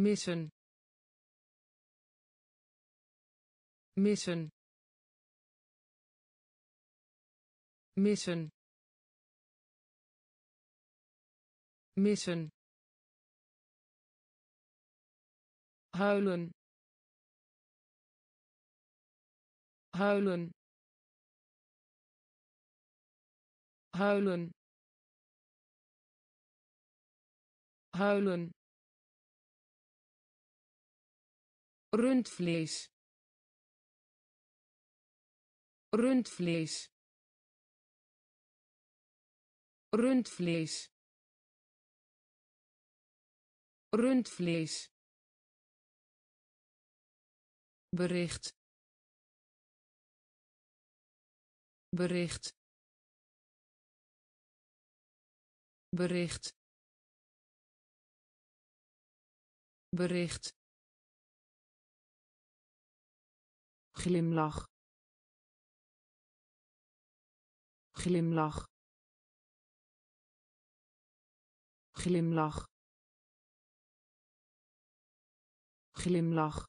missen. Missen. Missen. Missen. Huilen. Huilen. Huilen. Huilen rundvlees. Rundvlees. Rundvlees. Rundvlees. Bericht. Bericht. Bericht. Bericht glimlach. Glimlach. Glimlach. Glimlach.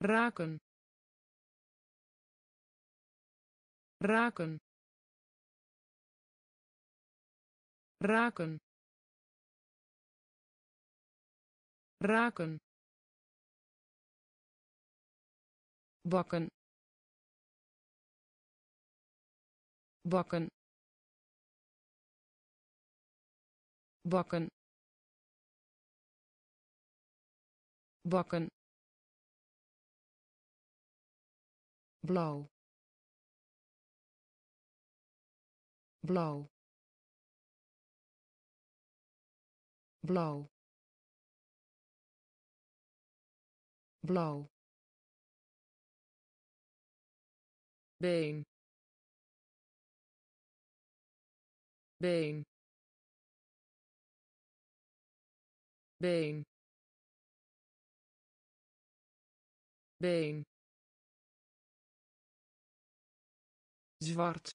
Raken. Raken. Raken. Raken bakken. Bakken. Bakken. Bakken. Blauw. Blauw. Blauw. Blauw been. Been. Been. Been. Zwart.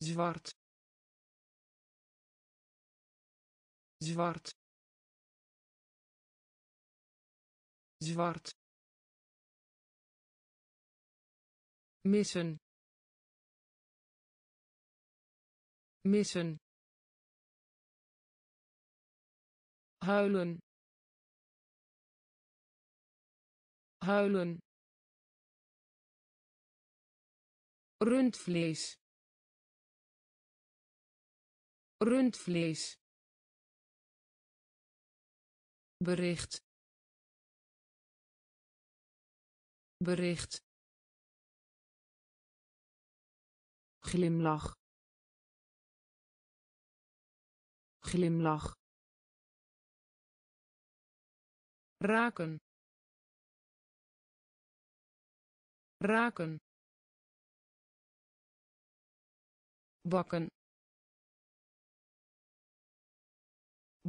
Zwart. Zwart. Zwart missen. Missen. Huilen. Huilen. Rundvlees. Rundvlees. Bericht. Bericht glimlach. Glimlach. Raken. Raken. Bakken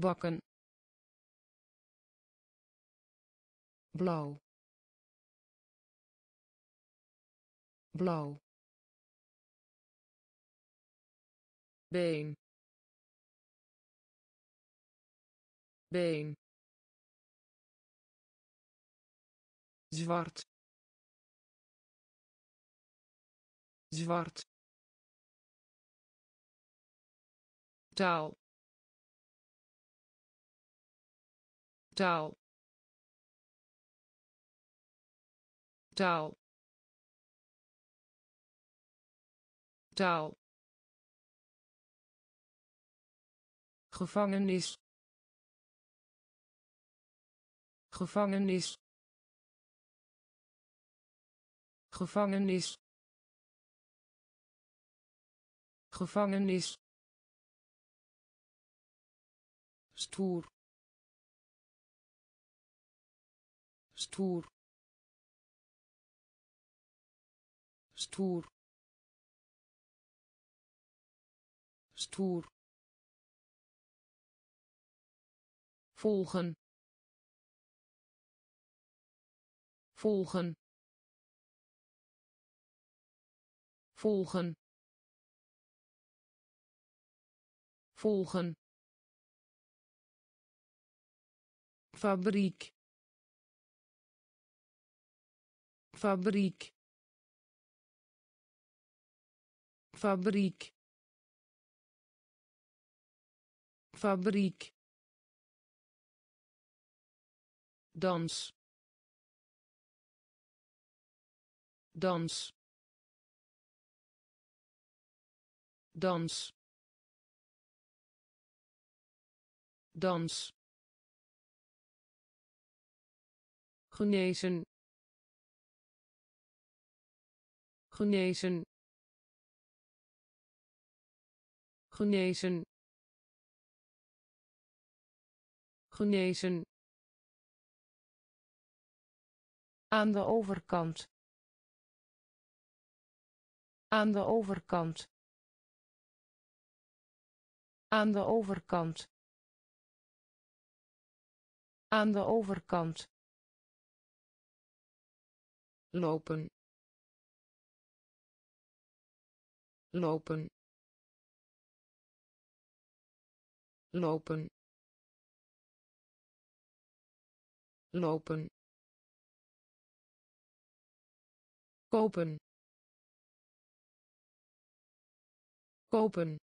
bakken blauw. Blauw been. Been. Zwart. Zwart. Taal. Taal. Taal. Taal gevangenis. Gevangenis. Gevangenis. Gevangenis. Stoer. Stoer. Stoer. Stoer volgen. Volgen. Volgen. Volgen. Fabriek. Fabriek. Fabriek. Fabriek dans dans dans dans. Genezen. Genezen. Genezen. Genezen aan de overkant. Aan de overkant. Aan de overkant. Aan de overkant. Lopen. Lopen. Lopen. Lopen kopen. Kopen.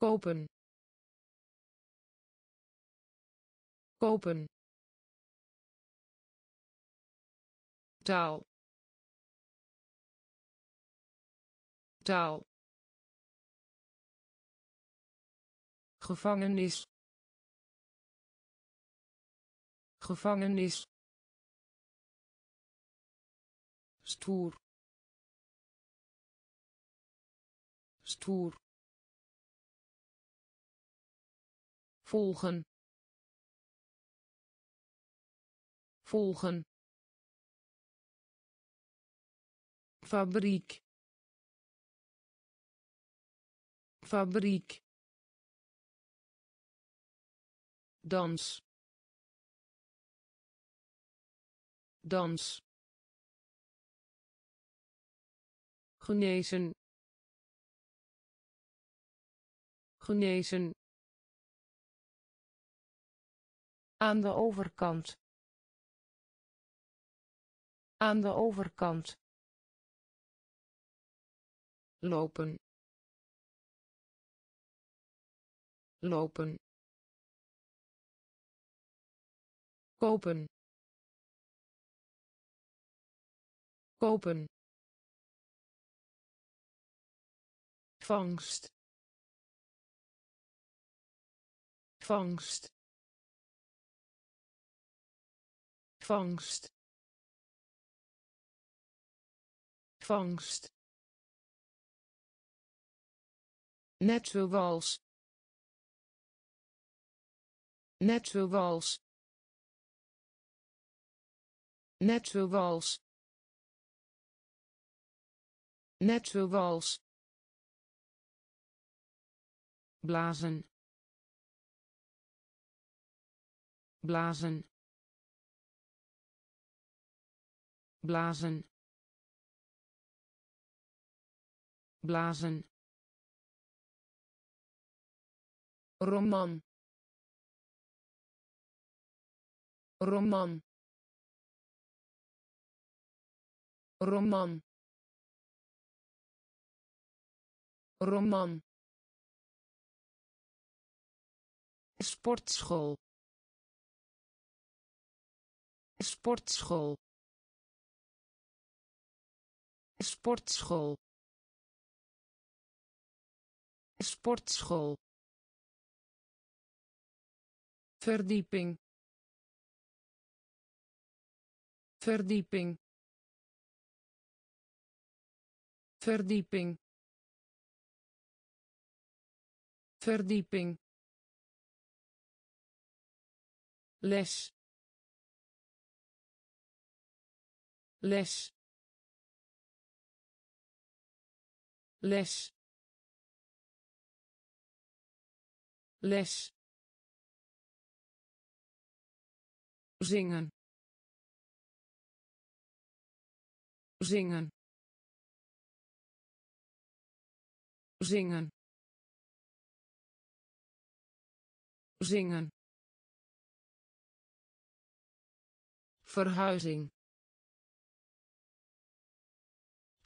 Kopen. Kopen. Taal. Taal. Gevangenis. Gevangenis stoer. Stoer. Volgen. Volgen. Fabriek. Fabriek. Dans. Dans genezen. Genezen. Aan de overkant. Aan de overkant. Lopen. Lopen. Kopen. Kopen vangst. Vangst. Vangst. Vangst. Net zoals net zoals net zoals net zoals blazen. Blazen. Blazen. Blazen. Roman. Roman. Roman. Roman sportschool. Sportschool. Sportschool. Sportschool. Verdieping. Verdieping. Verdieping. Verdieping les. Les. Les. Les. Zingen. Zingen. Zingen. Zingen verhuizing.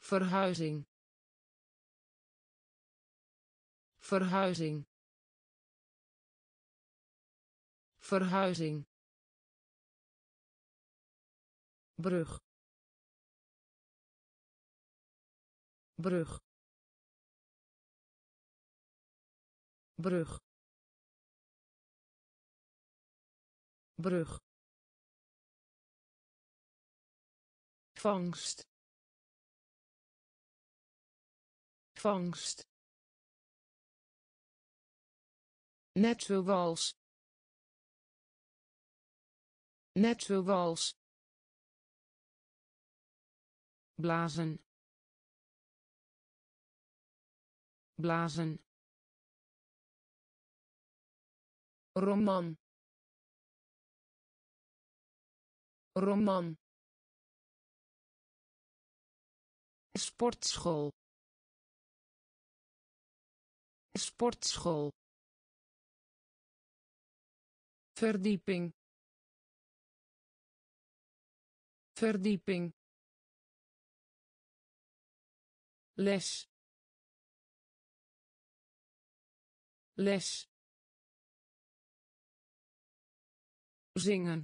Verhuizing. Verhuizing. Verhuizing. Brug. Brug. Brug. Brug vangst. Vangst. Net zoals net zoals blazen. Blazen. Roman. Roman sportschool. Sportschool. Verdieping. Verdieping. Les. Les. Zingen.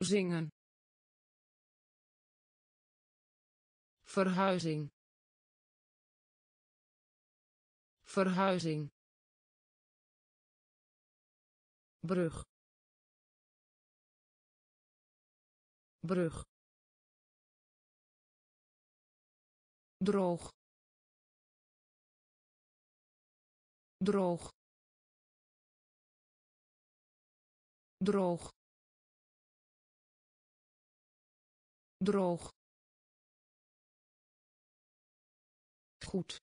Zingen verhuizing. Verhuizing. Brug. Brug. Droog. Droog. Droog. Droog goed.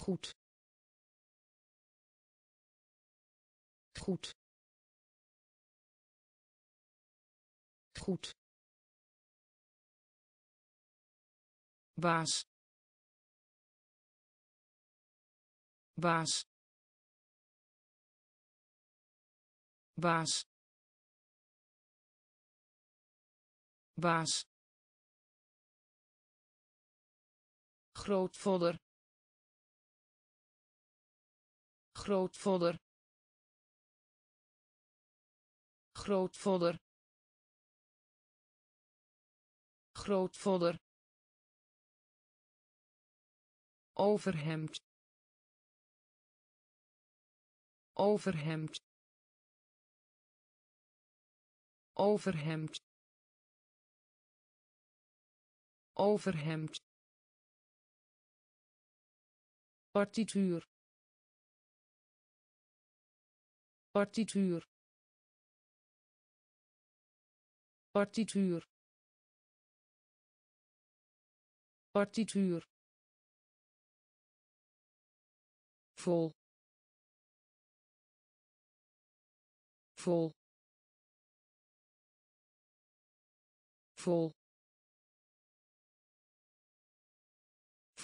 Goed. Goed. Goed. Baas. Baas. Baas. Baas grootvader. Grootvader. Grootvader. Grootvader. Overhemd. Overhemd. Overhemd. Overhemd partituur. Partituur. Partituur. Partituur. Vol. Vol. Vol.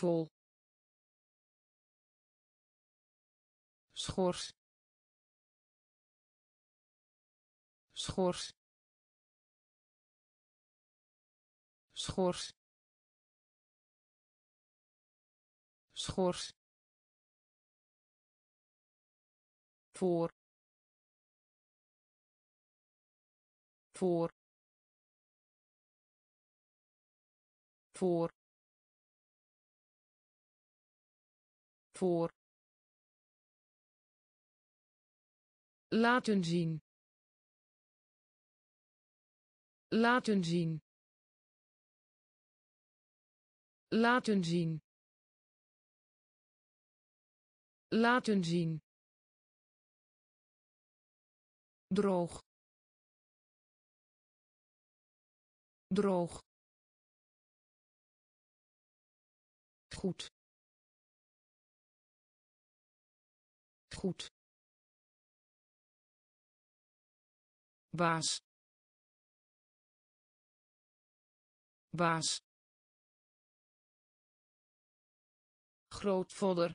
Vol schors. Schors. Schors. Schors. Voor. Voor. Voor. Voor laten zien. Laten zien. Laten zien. Laten zien. Droog. Droog. Goed. Goed baas. Baas. Grootvader.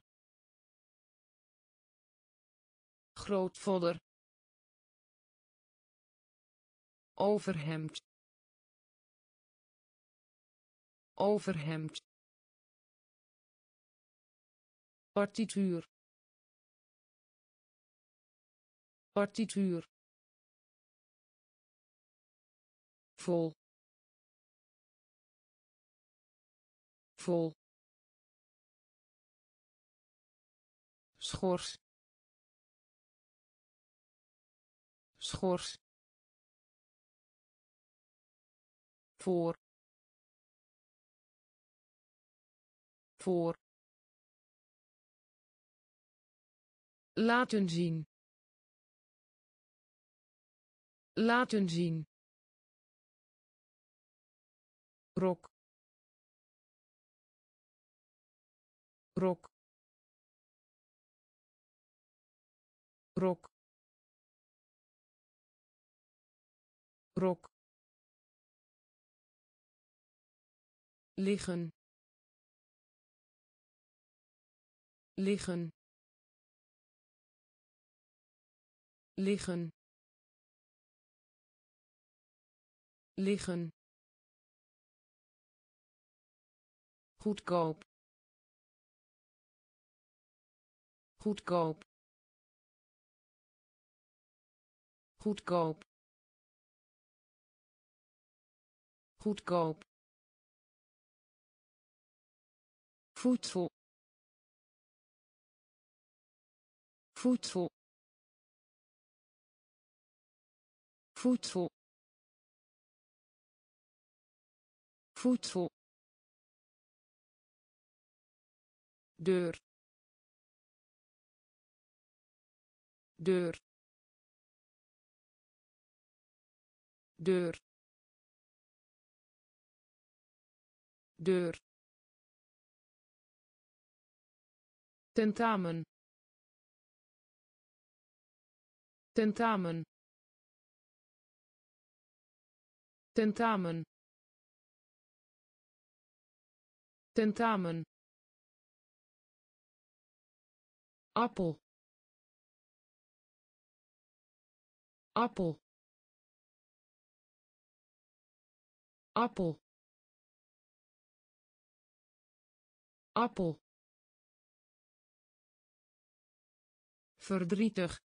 Grootvader. Overhemd. Overhemd. Partituur. Partituur vol. Vol. Schors. Schors. Voor. Voor. Laten zien. Laten zien rok rok rok rok liggen. Liggen. Liggen. Liggen goedkoop. Goedkoop. Goedkoop. Goedkoop. Voedsel. Voedsel. Voedsel. Voedsel deur deur deur deur. Tentamen tentamen tentamen. Tentamen appel. Appel. Appel. Appel. Verdrietig.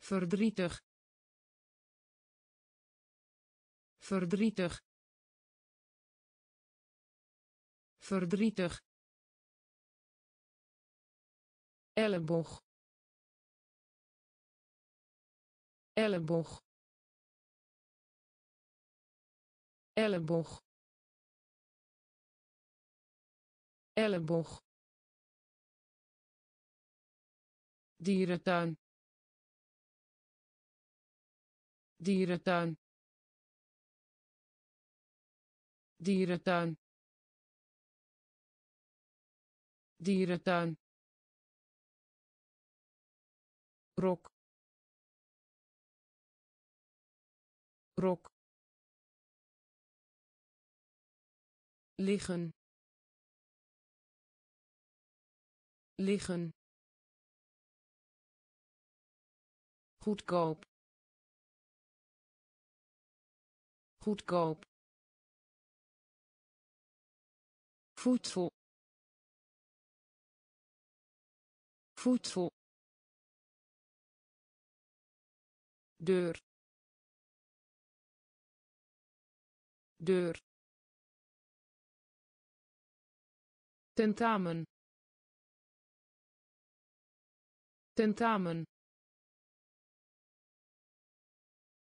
Verdrietig. Verdrietig. Verdrietig elleboog. Elleboog. Elleboog. Elleboog. Dierentuin. Dierentuin. Dierentuin. Dierentuin rok. Rok. Liggen. Liggen. Goedkoop. Goedkoop. Voedsel. Voedsel deur deur tentamen tentamen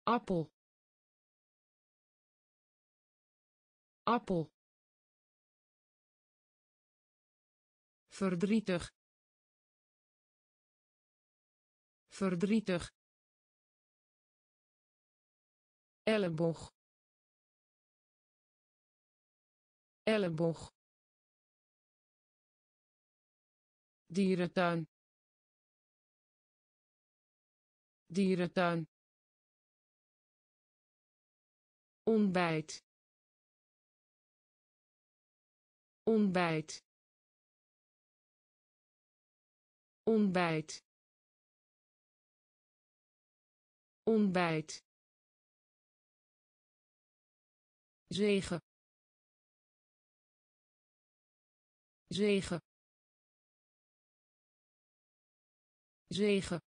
appel appel verdrietig verdrietig elleboog. Elleboog. Dierentuin. Dierentuin. Ontbijt. Ontbijt. Ontbijt. Ontbijt zegen. Zegen. Zegen.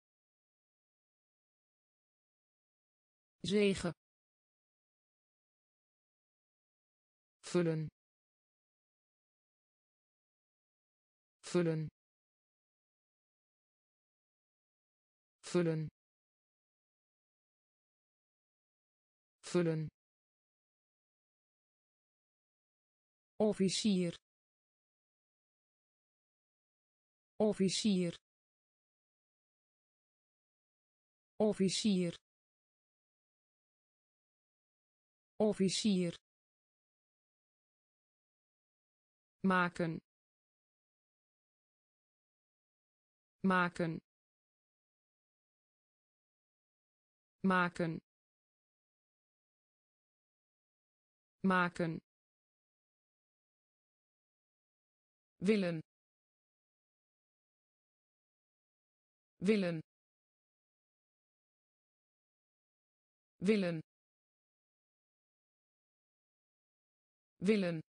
Zegen. Vullen. Vullen. Vullen. Vullen officier. Officier. Officier. Officier. Maken. Maken. Maken. Maken willen. Willen. Willen. Willen.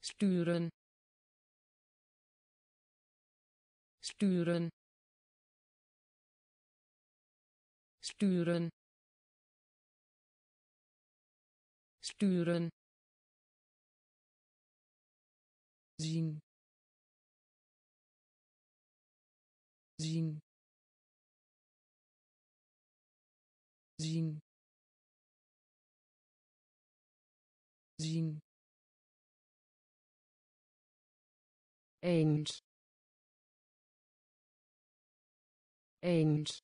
Sturen. Sturen. Sturen. Sturen zien. Zien. Zien. Zien. Eens. Eens.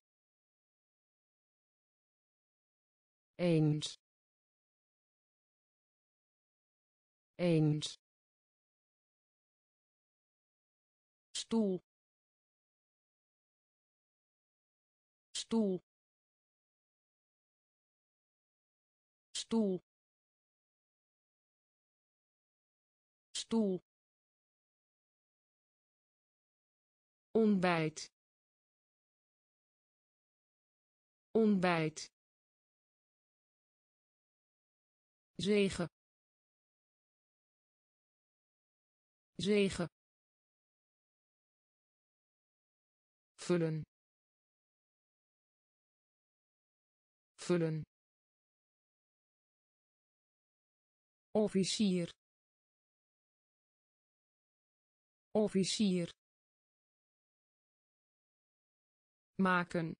Eens. Eens stoel. Stoel. Stoel. Stoel. Ontbijt. Ontbijt. Zegen. Zegen vullen. Vullen. Officier. Officier. Maken.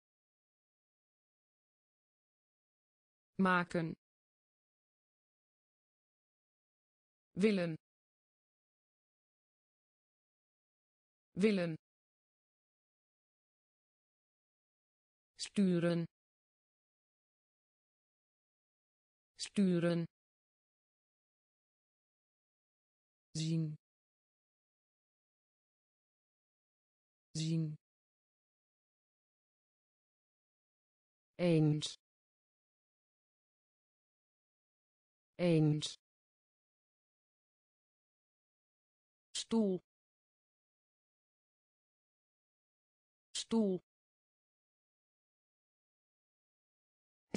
Maken. Willen. Willen sturen. Sturen. Zien. Zien. Eens. Eens. Stoel. Stoel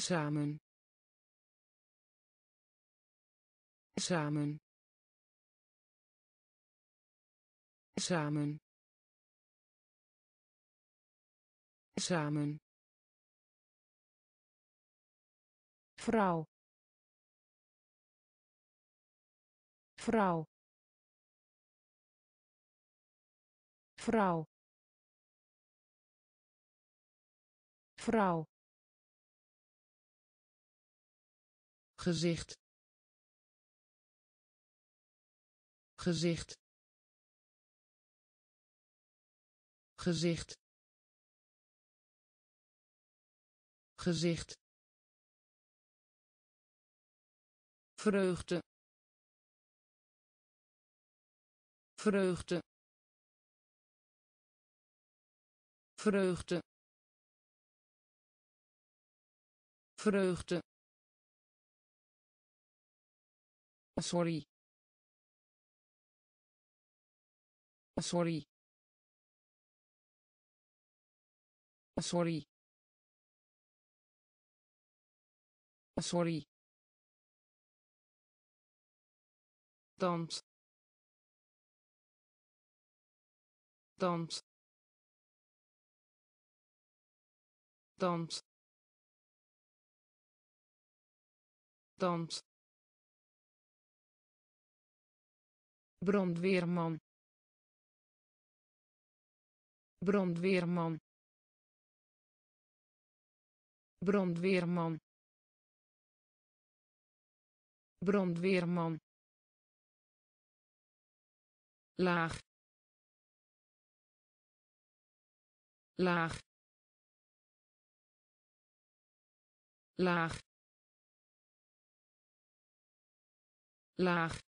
samen. Samen. Samen. Samen. Vrouw. Vrouw. Vrouw. Vrouw gezicht. Gezicht. Gezicht. Gezicht. Vreugde. Vreugde. Vreugde. Vreugde sorry. Sorry. Sorry. Sorry. Dans. Dans. Dans. Dans brandweerman. Brandweerman. Brandweerman. Brandweerman. Laag. Laag. Laag. Laag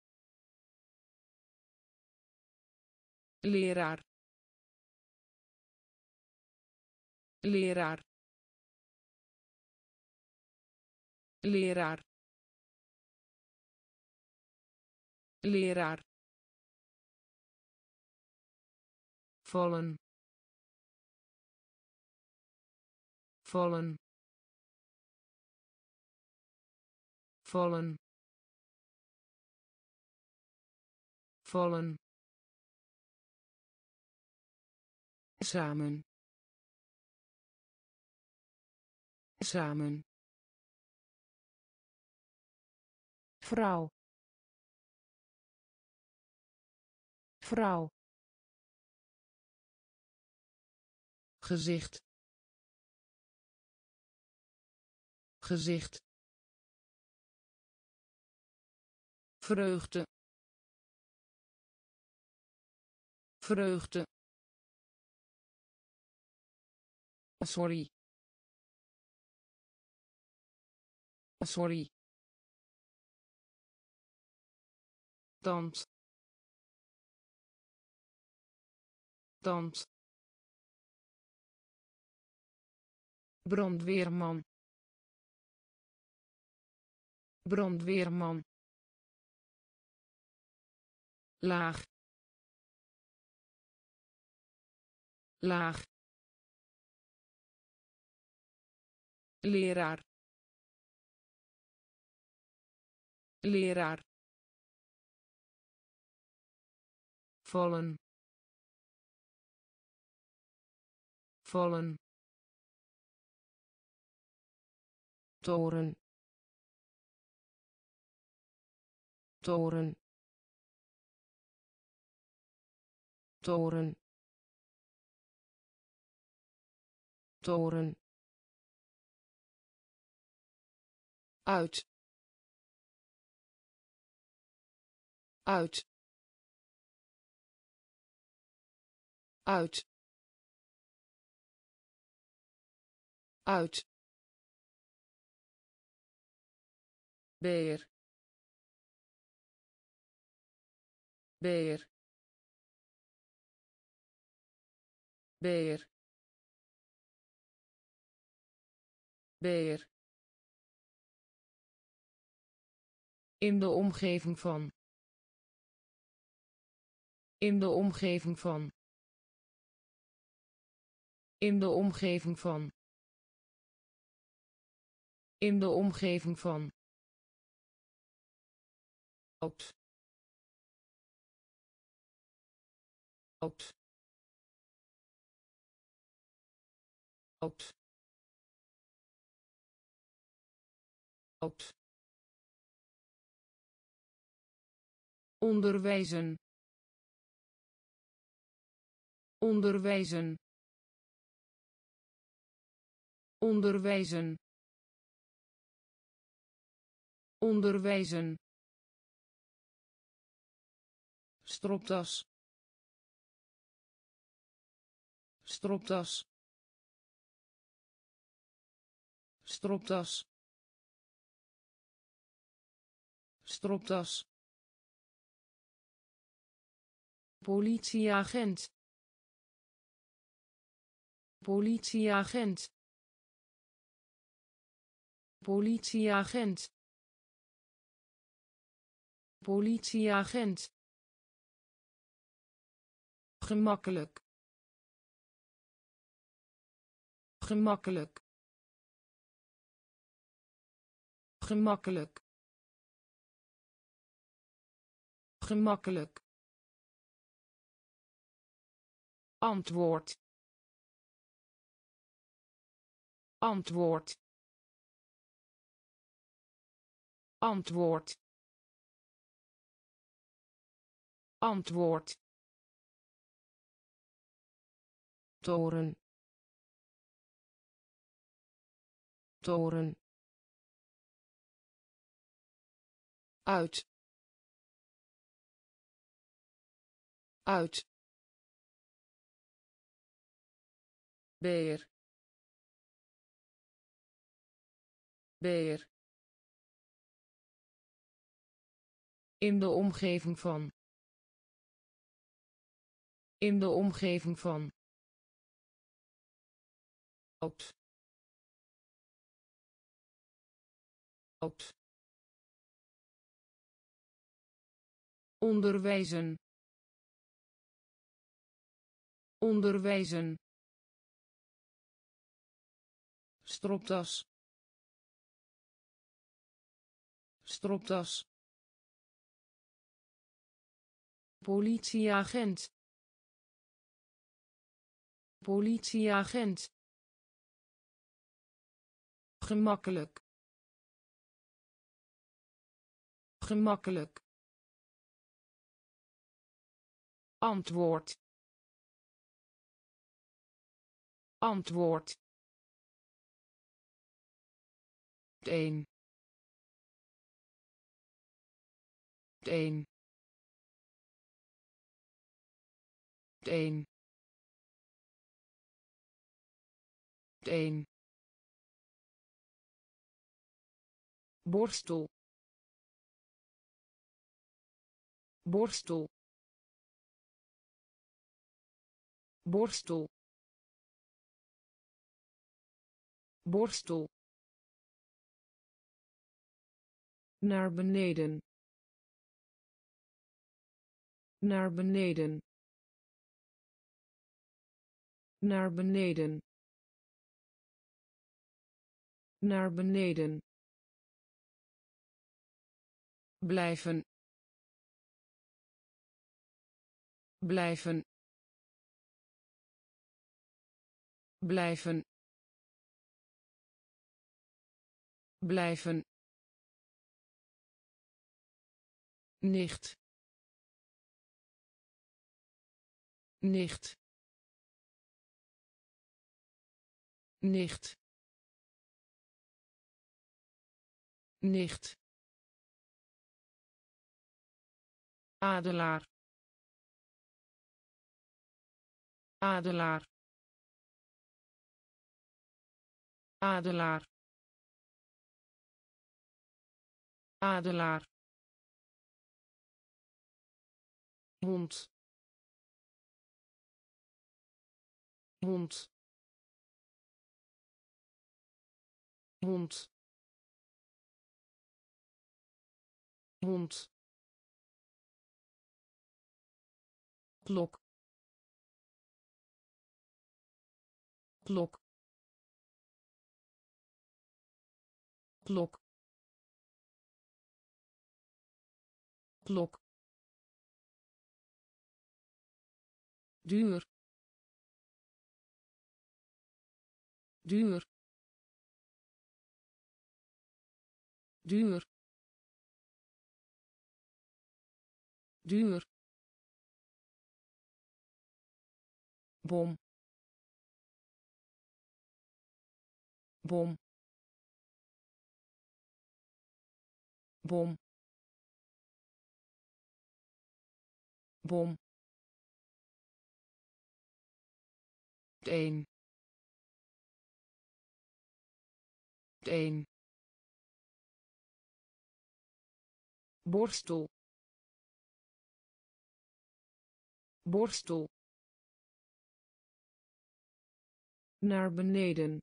leraar. Leraar. Leraar. Leraar. Vallen. Vallen. Vallen. Vallen samen. Samen. Vrouw. Vrouw. Gezicht. Gezicht. Vreugde. Vreugde sorry. Sorry. Dans. Dans. Brandweerman. Brandweerman. Laag. Laag leraar. Leraar. Vallen. Vallen. Toren. Toren. Toren. Toren uit. Uit. Uit. Uit. Beer. Beer. Beer. Beer in de omgeving van. In de omgeving van. In de omgeving van. In de omgeving van. Oud. Oud. Oud. Oud onderwijzen. Onderwijzen. Onderwijzen. Onderwijzen. Stropdas. Stropdas. Stropdas. Stropdas politieagent. Politieagent. Politieagent. Politieagent. Gemakkelijk. Gemakkelijk. Gemakkelijk. Gemakkelijk antwoord. Antwoord. Antwoord. Antwoord. Toren. Toren. Uit. Uit beer. Beer. In de omgeving van. In de omgeving van. Oud. Oud. Onderwijzen. Onderwijzen stropdas. Stropdas. Politieagent. Politieagent. Gemakkelijk. Gemakkelijk. Antwoord. Antwoord een een een een borstel. Borstel. Borstel. Borstel naar beneden. Naar beneden. Naar beneden. Naar beneden. Blijven. Blijven. Blijven. Blijven nicht. Nicht. Nicht. Nicht. Adelaar. Adelaar. Adelaar. Adelaar hond. Hond. Hond. Hond. Klok. Klok. Klok. Klok duur. Duur. Duur. Duur. Bom. Bom. Bom. Bom een een borstel. Borstel. Naar beneden.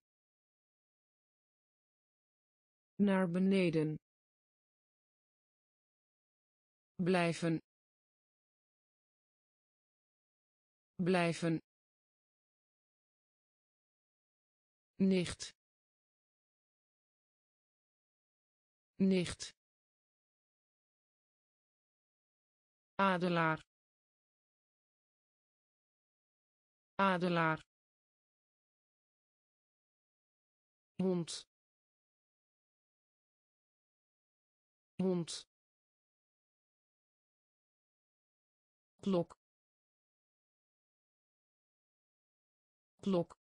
Naar beneden. Blijven. Blijven nicht. Nicht. Adelaar. Adelaar. Hond. Hond. Klok. Klok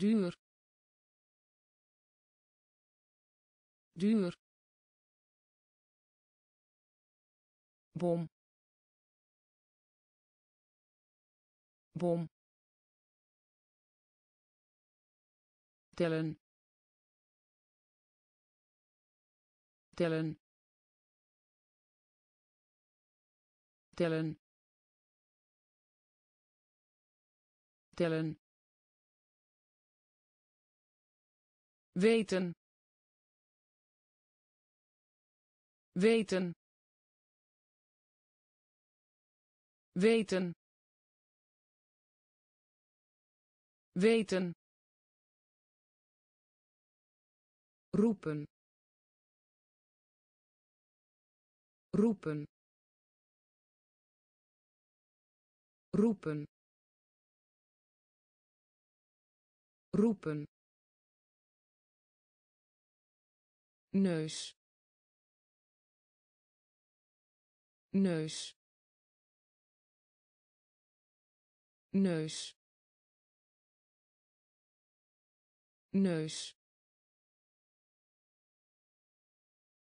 duur. Duur. Bom. Bom. Tellen. Tellen. Tellen. Tellen weten. Weten. Weten. Weten. Roepen. Roepen. Roepen. Roepen neus. Neus. Neus. Neus.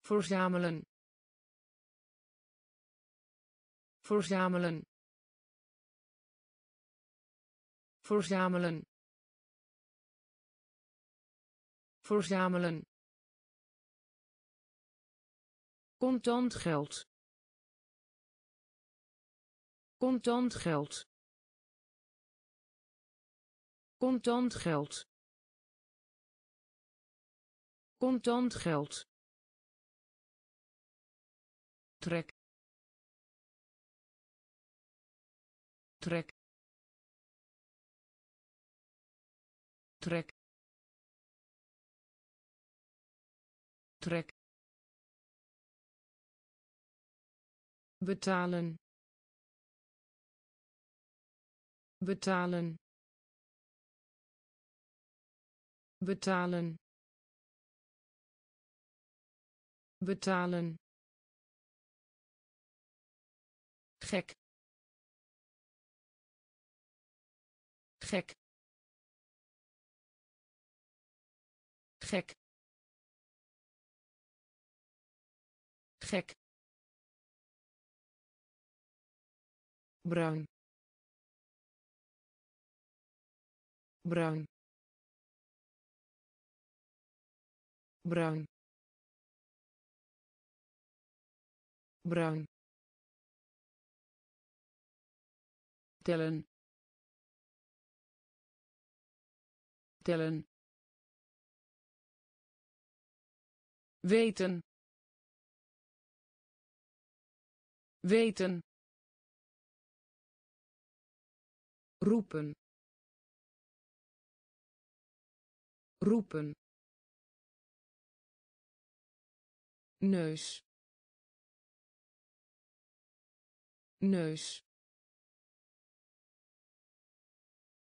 Verzamelen. Verzamelen. Verzamelen. Verzamelen contant geld. Contant geld. Contant geld. Contant geld. Trek. Trek. Trek. Trek betalen. Betalen. Betalen. Betalen. Gek. Gek. Gek. Gek bruin. Bruin. Bruin. Bruin. Tellen. Tellen. Weten. Weten roepen. Roepen. Neus. Neus.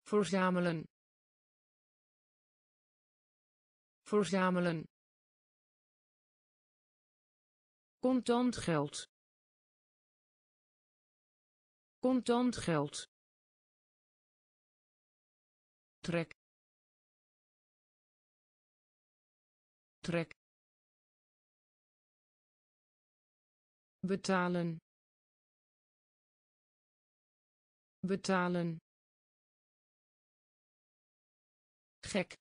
Verzamelen. Verzamelen. Contant geld. Contant geld trek. Trek. Betalen. Betalen. Gek.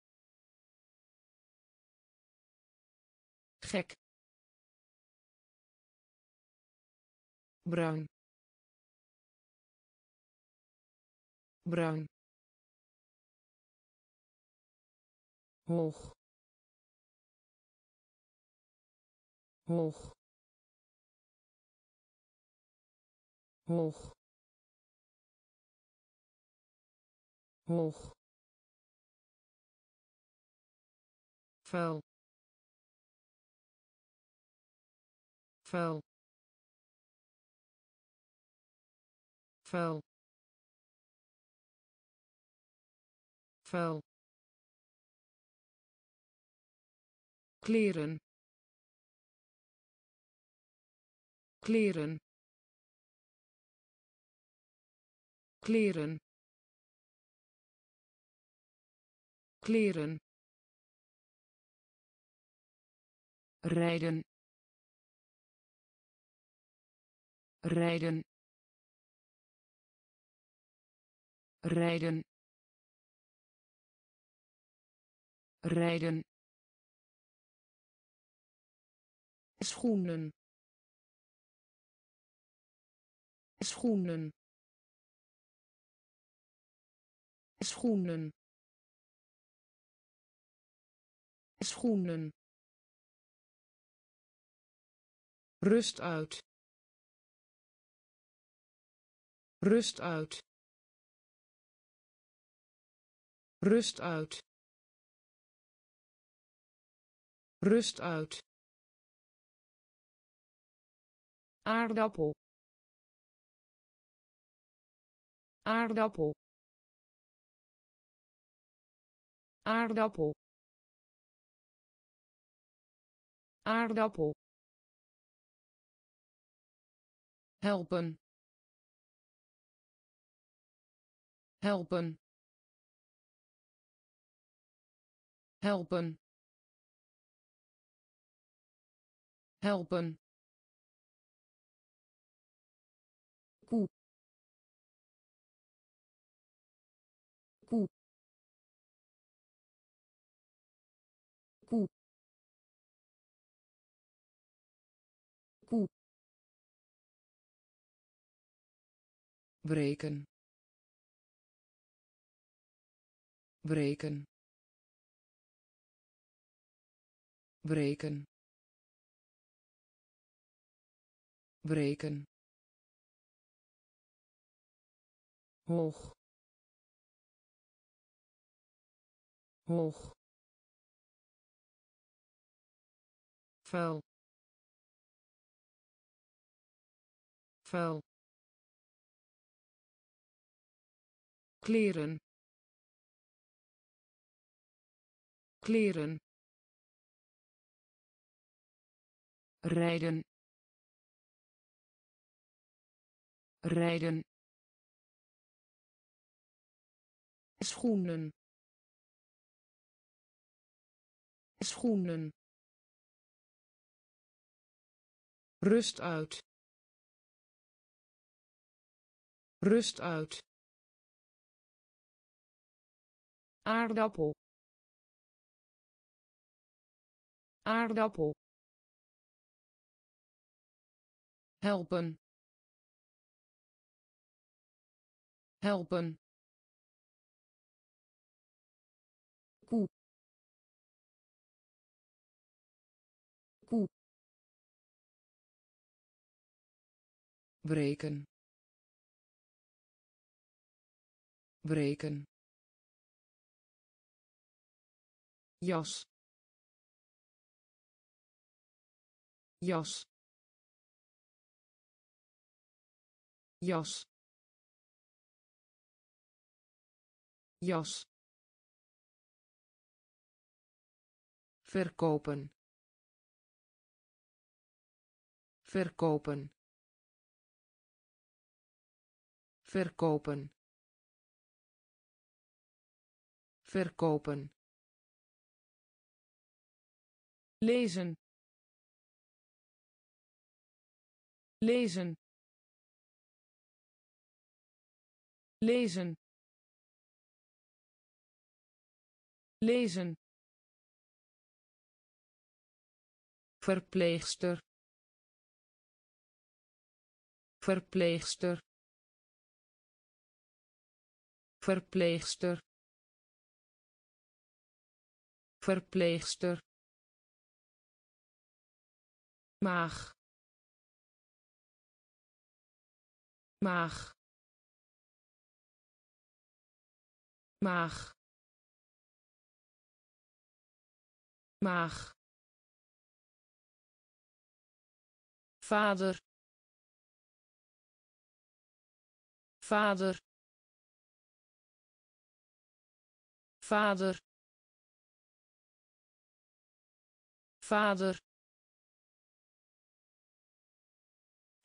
Gek. Bruin. Bruin hoog. Hoog. Hoog. Hoog. Vuil. Vuil. Vuil. Vuil kleren. Kleren. Kleren. Kleren. Rijden. Rijden. Rijden. Rijden schoenen. Schoenen. Schoenen. Schoenen. Rust uit. Rust uit. Rust uit. Rust uit aardappel. Aardappel. Aardappel. Aardappel. Helpen. Helpen. Helpen. Helpen breken. Breken. Breken. Breken. Hoog. Hoog. Vuil. Vuil kleren. Kleren. Rijden. Rijden. Schoenen. Schoenen. Rust uit. Rust uit aardappel. Aardappel. Helpen. Helpen. Koe. Koe. Breken. Breken jas. Jas. Jas. Jas. Verkopen. Verkopen. Verkopen. Verkopen lezen lezen lezen lezen. Verpleegster verpleegster verpleegster. Verpleegster maag maag maag maag vader. Vader. Vader. Vader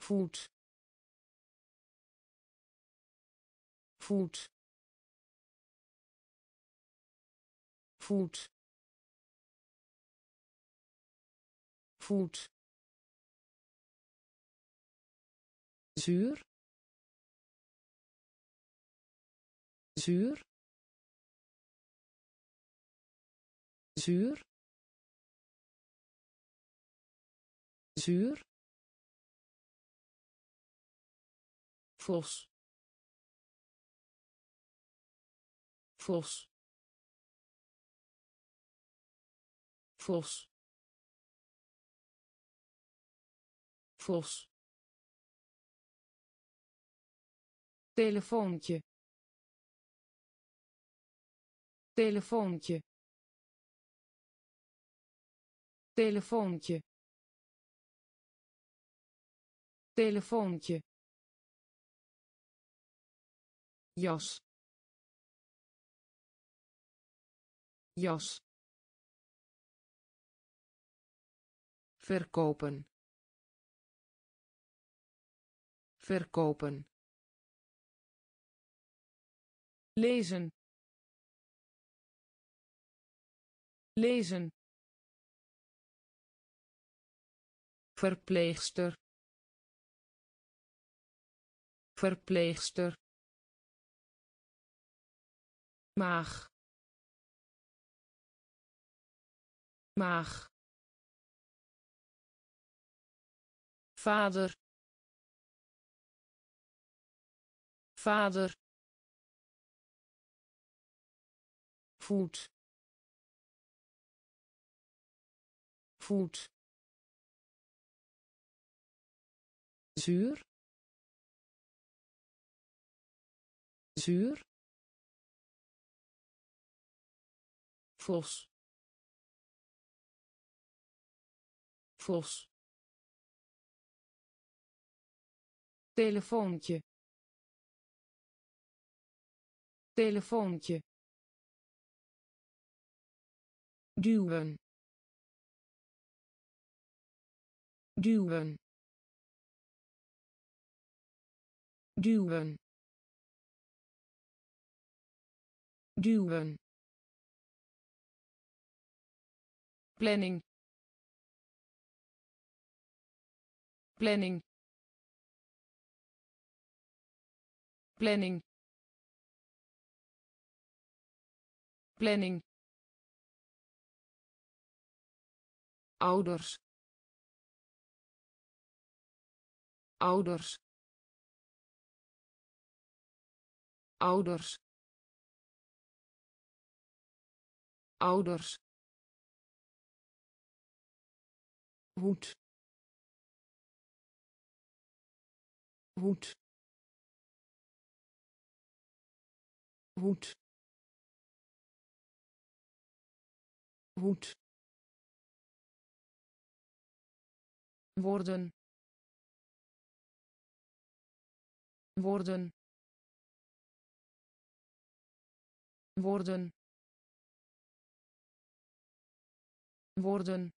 voet voet voet voet zuur. Zuur. Zuur. Zuur vos. Vos. Vos. Vos. Telefoontje. Telefoontje. Telefoontje. Telefoontje jas. Jas. Verkopen. Verkopen. Lezen. Lezen. Verpleegster. Verpleegster maag maag vader. Vader. Voet voet zuur. Zuur vos. Vos. Telefoontje. Telefoontje. Duwen. Duwen. Duwen. Duwen planning. Planning. Planning. Planning. Ouders. Ouders. Ouders. Ouders hoed. Hoed. Hoed. Hoed. Worden worden worden worden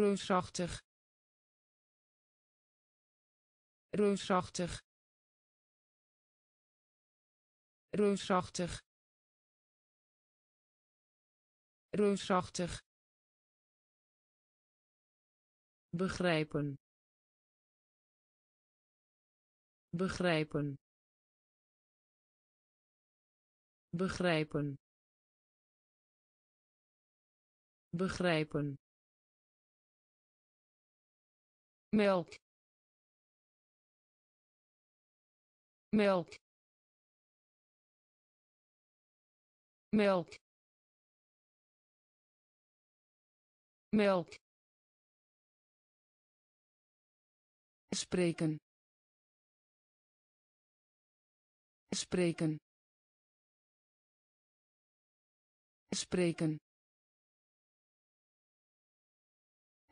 reusachtig. Reusachtig. Reusachtig. Reusachtig. Begrijpen. Begrijpen. Begrijpen. Begrijpen melk melk melk melk spreken. Spreken. Spreken.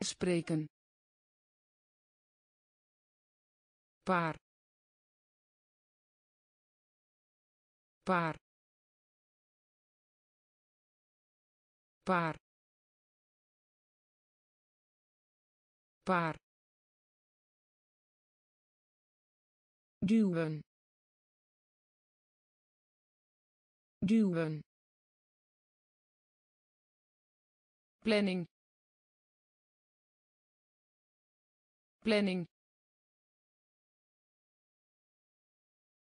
Spreken paar. Paar. Paar. Paar. Duwen. Duwen. Planning. Planning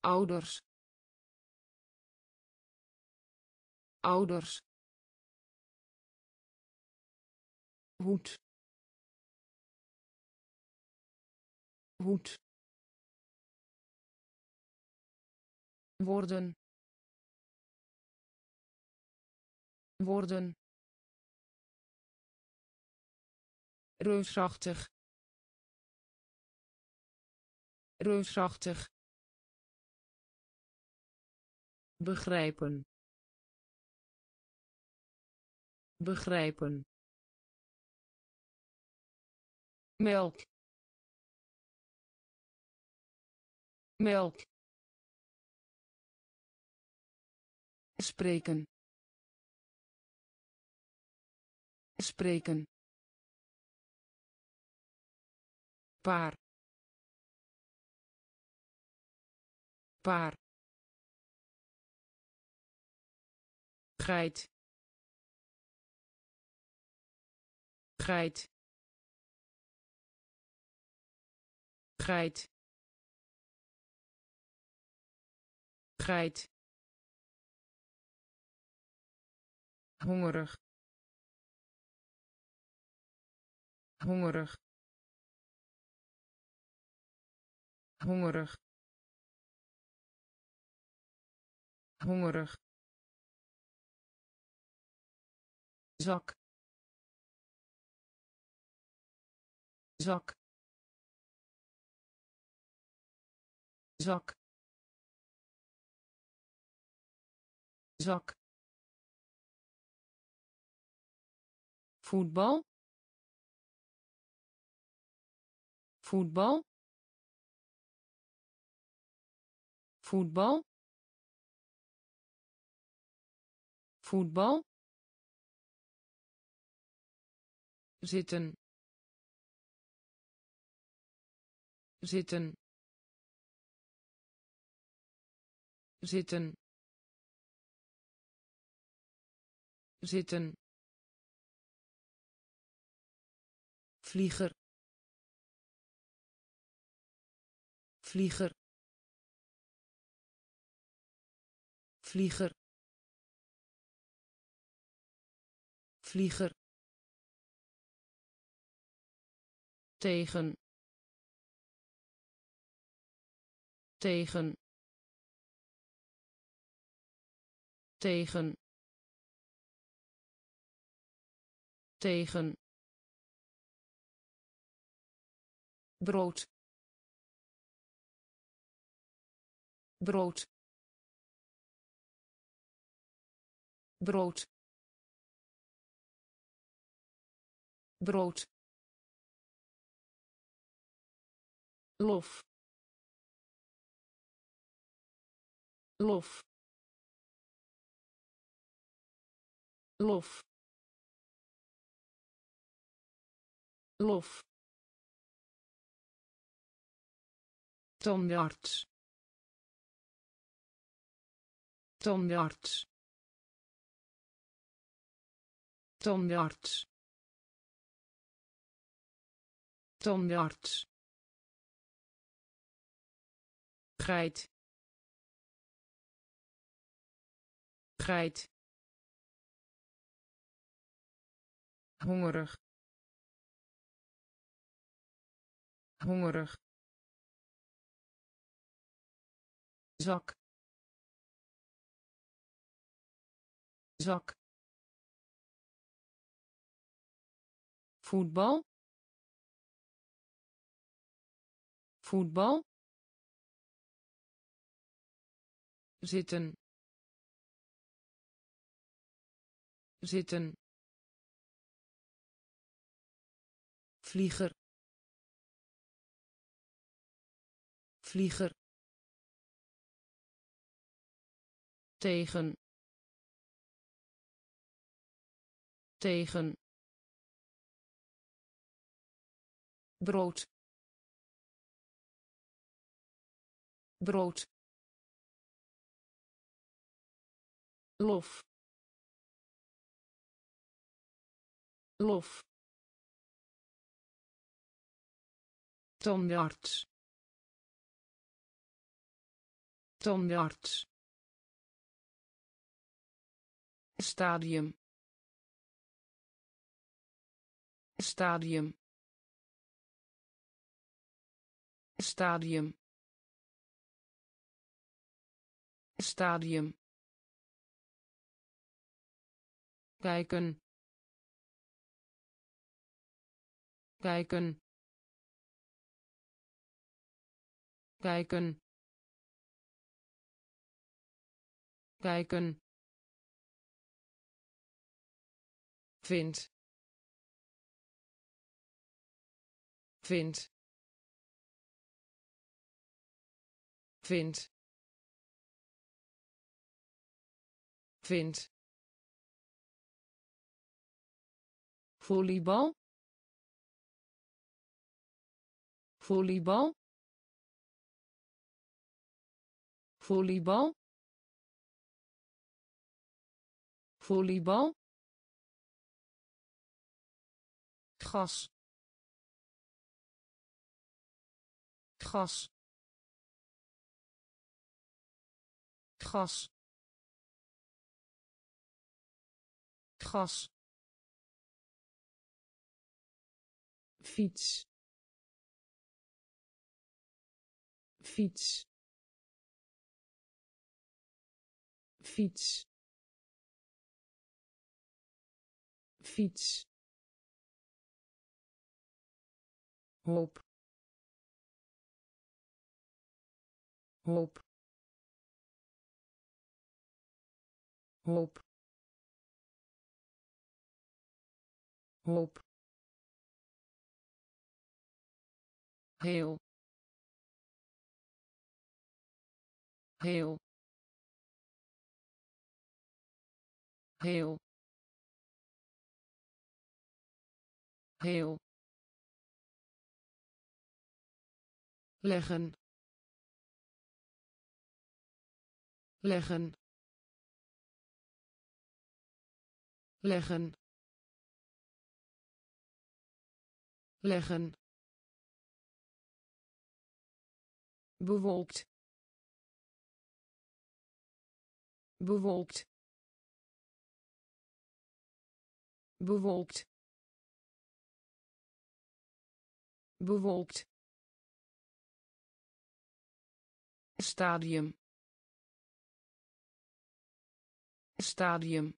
ouders. Ouders. Hoed. Hoed. Worden worden reusachtig. Reusachtig begrijpen. Begrijpen. Melk. Melk. Spreken. Spreken. Paar. Paar geit. Geit. Geit. Geit. Hongerig. Hongerig. Hongerig. Hongerig zak. Zak. Zak. Zak. Voetbal. Voetbal. Voetbal. Voetbal zitten. Zitten. Zitten. Zitten. Vlieger. Vlieger. Vlieger. Vlieger tegen tegen tegen tegen. Brood. Brood. Brood. Brood lof lof lof lof. Tandarts. Tandarts. Tandarts. Tandarts geit geit hongerig. Hongerig. Zak zak voetbal. Voetbal zitten. Zitten. Vlieger. Vlieger. Tegen. Tegen. Brood. Brood lof lof tandarts tandarts stadium stadium stadium stadium kijken. Kijken. Kijken. Kijken. Vind. Vind. Vind. Vind volleybal. Volleybal. Volleybal. Volleybal. Gas. Gas. Gas. Gas fiets. Fiets. Fiets. Fiets. Hoop. Hoop. Hoop. Hoop heel. Heel. Heel. Heel. Leggen. Leggen. Leggen. Leggen bewolkt bewolkt bewolkt bewolkt stadium. Stadium.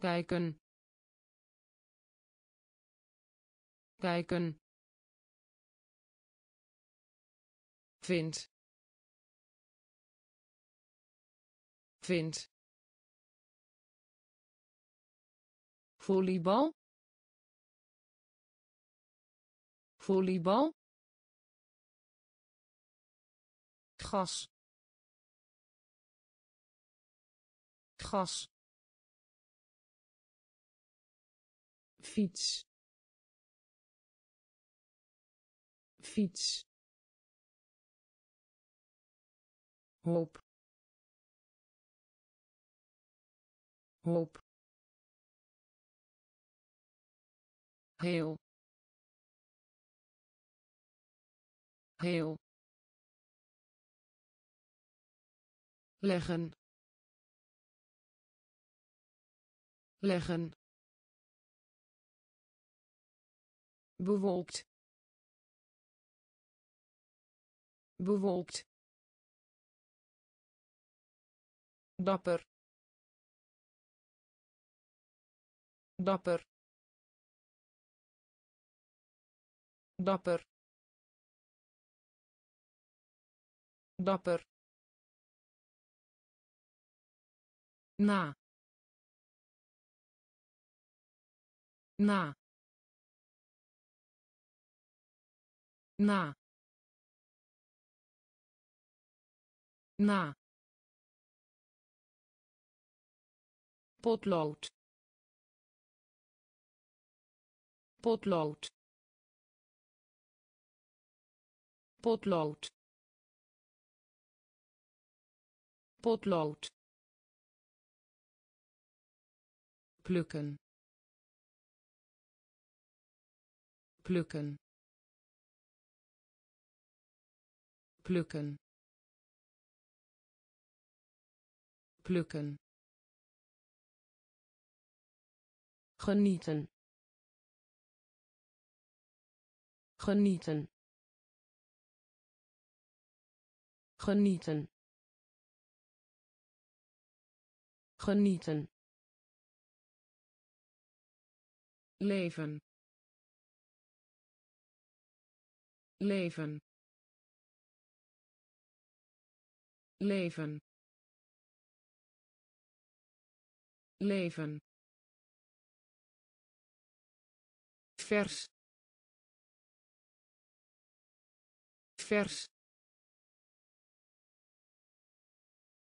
Kijken. Kijken vind. Vind. Volleybal. Volleybal. Gas. Gas. Fiets. Fiets hoop hoop heel. Heel. Leggen. Leggen. Bewolkt. Bewolkt dapper. Dapper. Dapper. Dapper. Na. Na. Na. Na potlood. Potlood. Potlood. Potlood. Plukken. Plukken. Plukken. Plukken genieten. Genieten. Genieten. Genieten. Leven. Leven. Leven. Leven vers. Vers.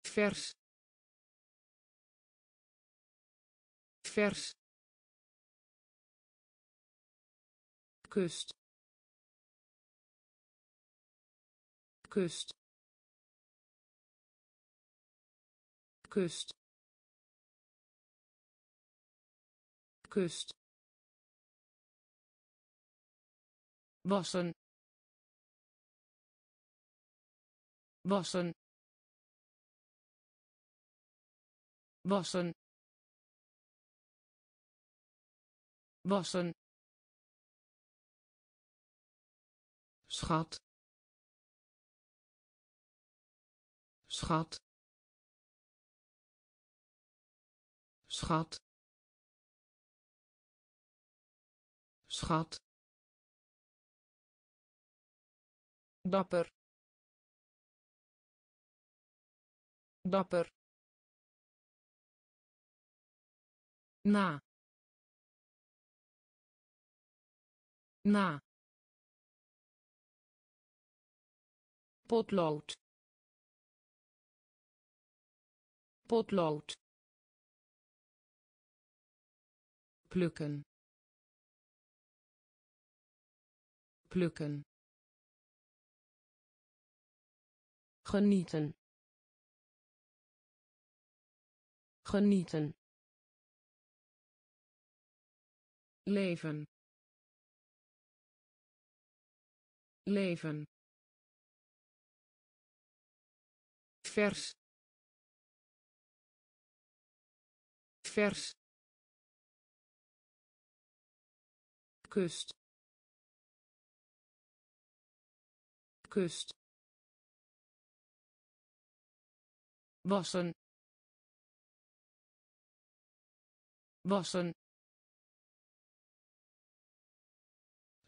Vers. Vers. Kust. Kust. Kust. Kust wassen. Wassen. Wassen. Wassen. Schat. Schat. Schat. Schat dapper. Dapper. Na. Na. Potlood. Potlood. Plukken. Plukken genieten. Genieten. Leven. Leven. Vers. Vers. Kust. Kust wassen. Wassen.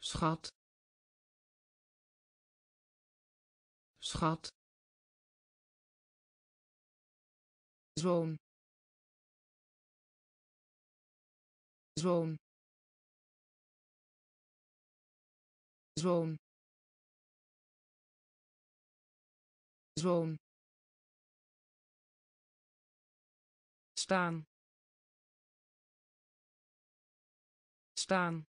Schat. Schat. Zoon. Zoon. Zoon. Zoon staan. Staan.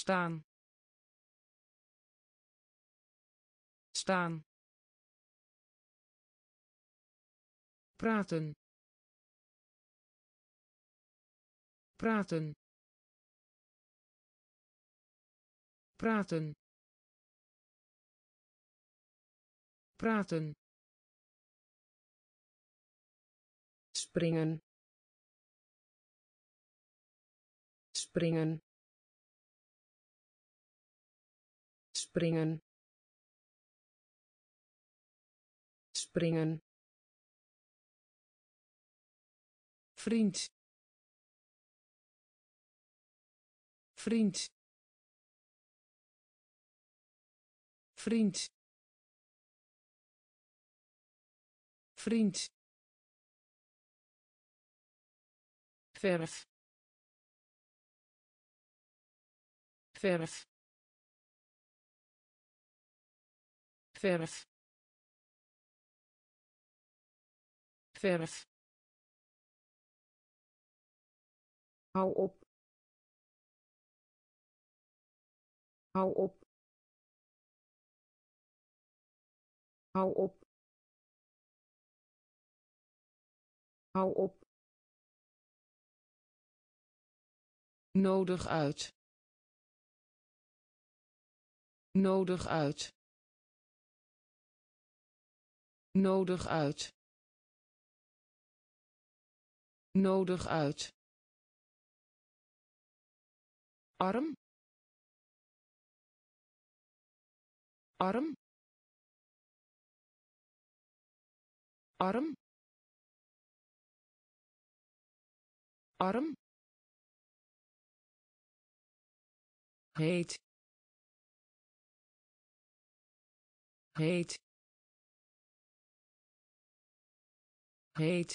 Staan. Staan. Praten. Praten. Praten. Praten springen. Springen. Springen. Springen. Vriend. Vriend. Vriend. Vriend verf. Verf. Verf. Verf. Hou op. Hou op. Hou op. Hou op nodig uit. Nodig uit. Nodig uit. Nodig uit. Arm. Arm. Arm. Arm heet heet heet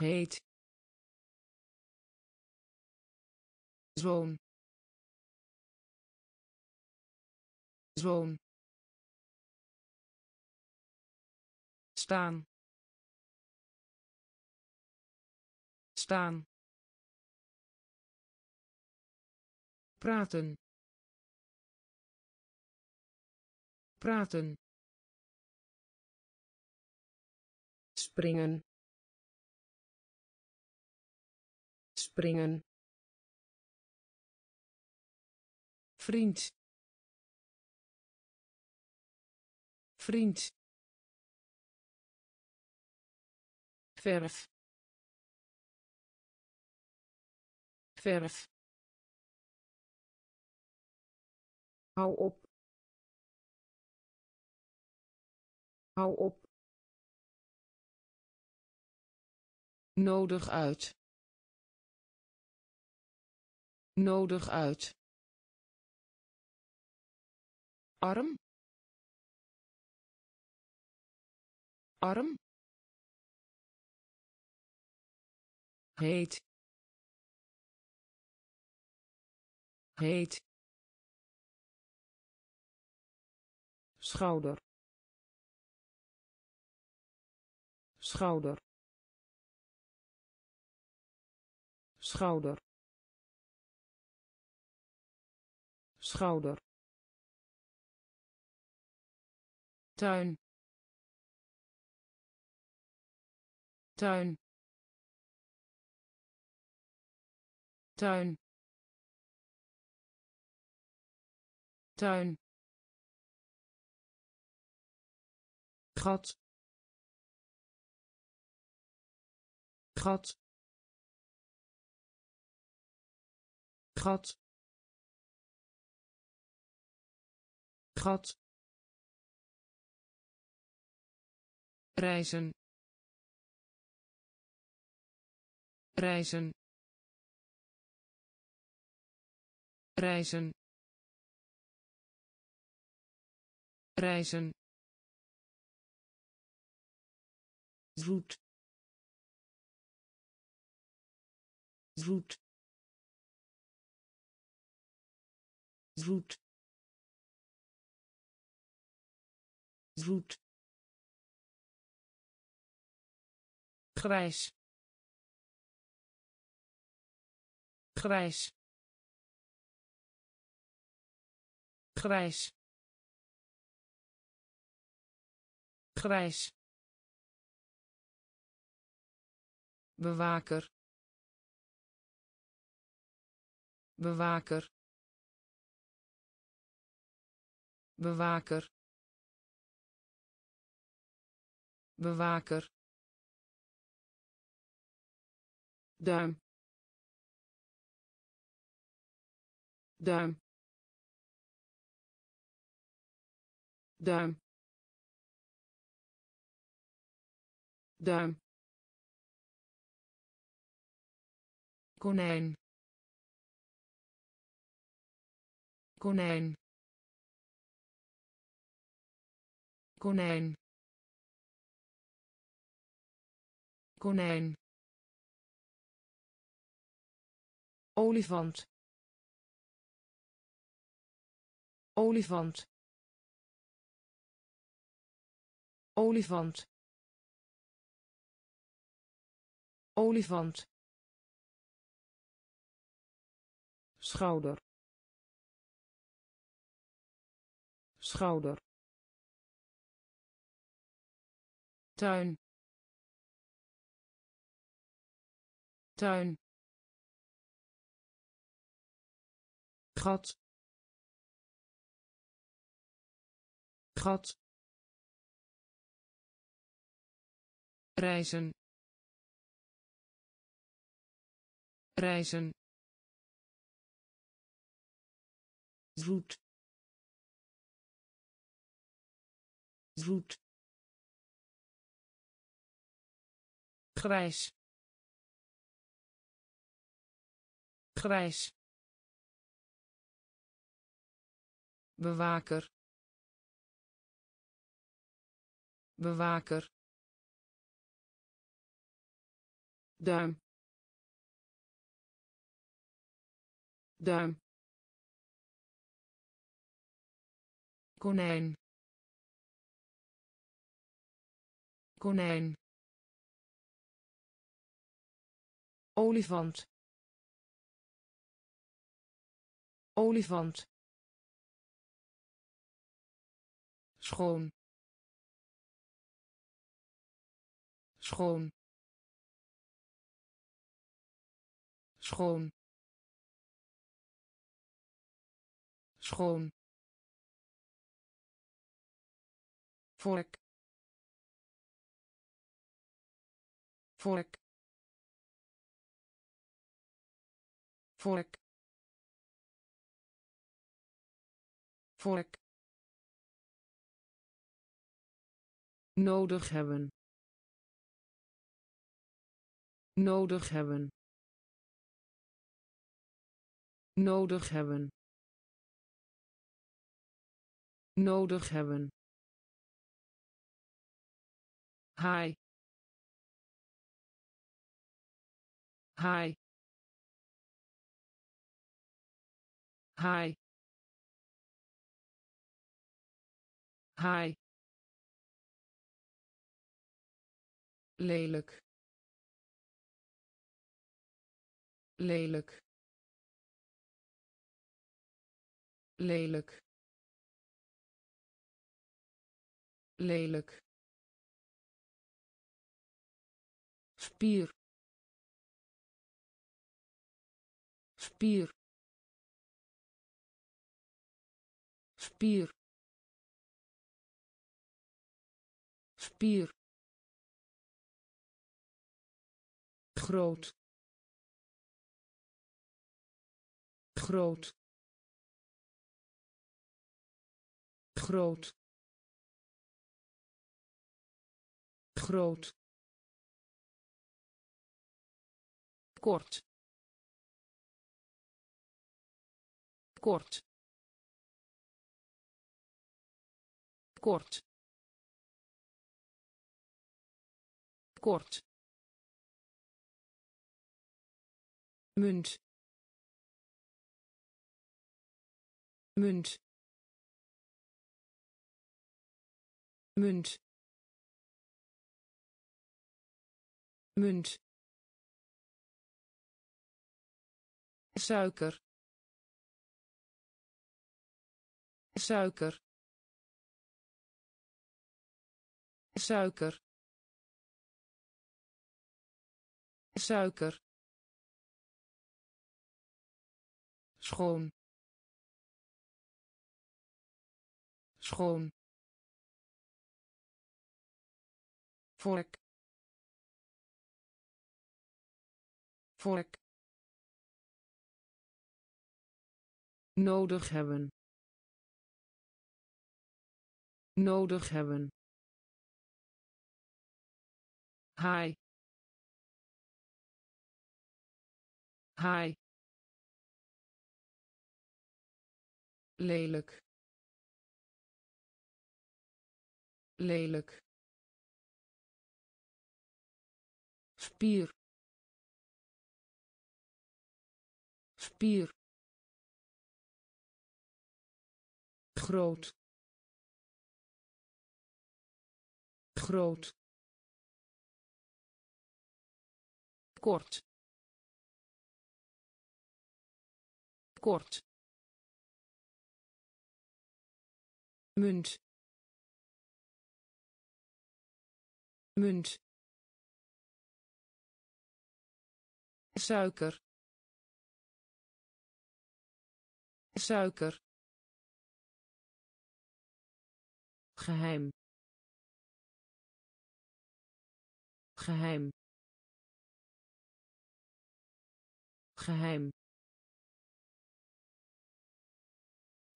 heet zoon zoon staan. Staan praten. Praten. Springen. Springen. Vriend. Vriend. Verf. Verf hou op. Hou op. Nodig uit. Nodig uit. Arm. Arm. Heet. Heet schouder. Schouder. Schouder. Schouder. Tuin. Tuin. Tuin. Tuin gat. Gat. Gat. Gat. Reizen. Reizen. Reizen. Reizen zoet. Zoet. Zoet. Zoet. Grijs. Grijs. Grijs. Grijs bewaker bewaker bewaker bewaker. Duim. Duim. Duim. Duim konijn. Konijn. Konijn. Konijn. Olifant. Olifant. Olifant. Olifant schouder. Schouder. Tuin. Tuin. Gat. Gat. Reizen. Reizen zoet. Zoet. Grijs. Grijs. Bewaker. Bewaker. Duim. Duim konijn. Konijn. Olifant. Olifant. Schoon. Schoon. Schoon. Schoon vork vork vork vork nodig hebben. Nodig hebben. Nodig hebben. Nodig hebben Hi. Hi. Hi. Hi. lelijk lelijk lelijk lelijk spier. Spier. Spier. Spier. Groot. Groot. Groot. Groot kort. Kort. Kort. Kort. Munt. Munt. Munt. Munt suiker. Suiker. Suiker. Suiker. Schoon. Schoon. Vork. Vork nodig hebben. Nodig hebben. Haai. Haai. lelijk. Lelijk. Spier. Spier groot. Groot. Kort. Kort. Munt. Munt. Suiker. Suiker geheim. Geheim. Geheim.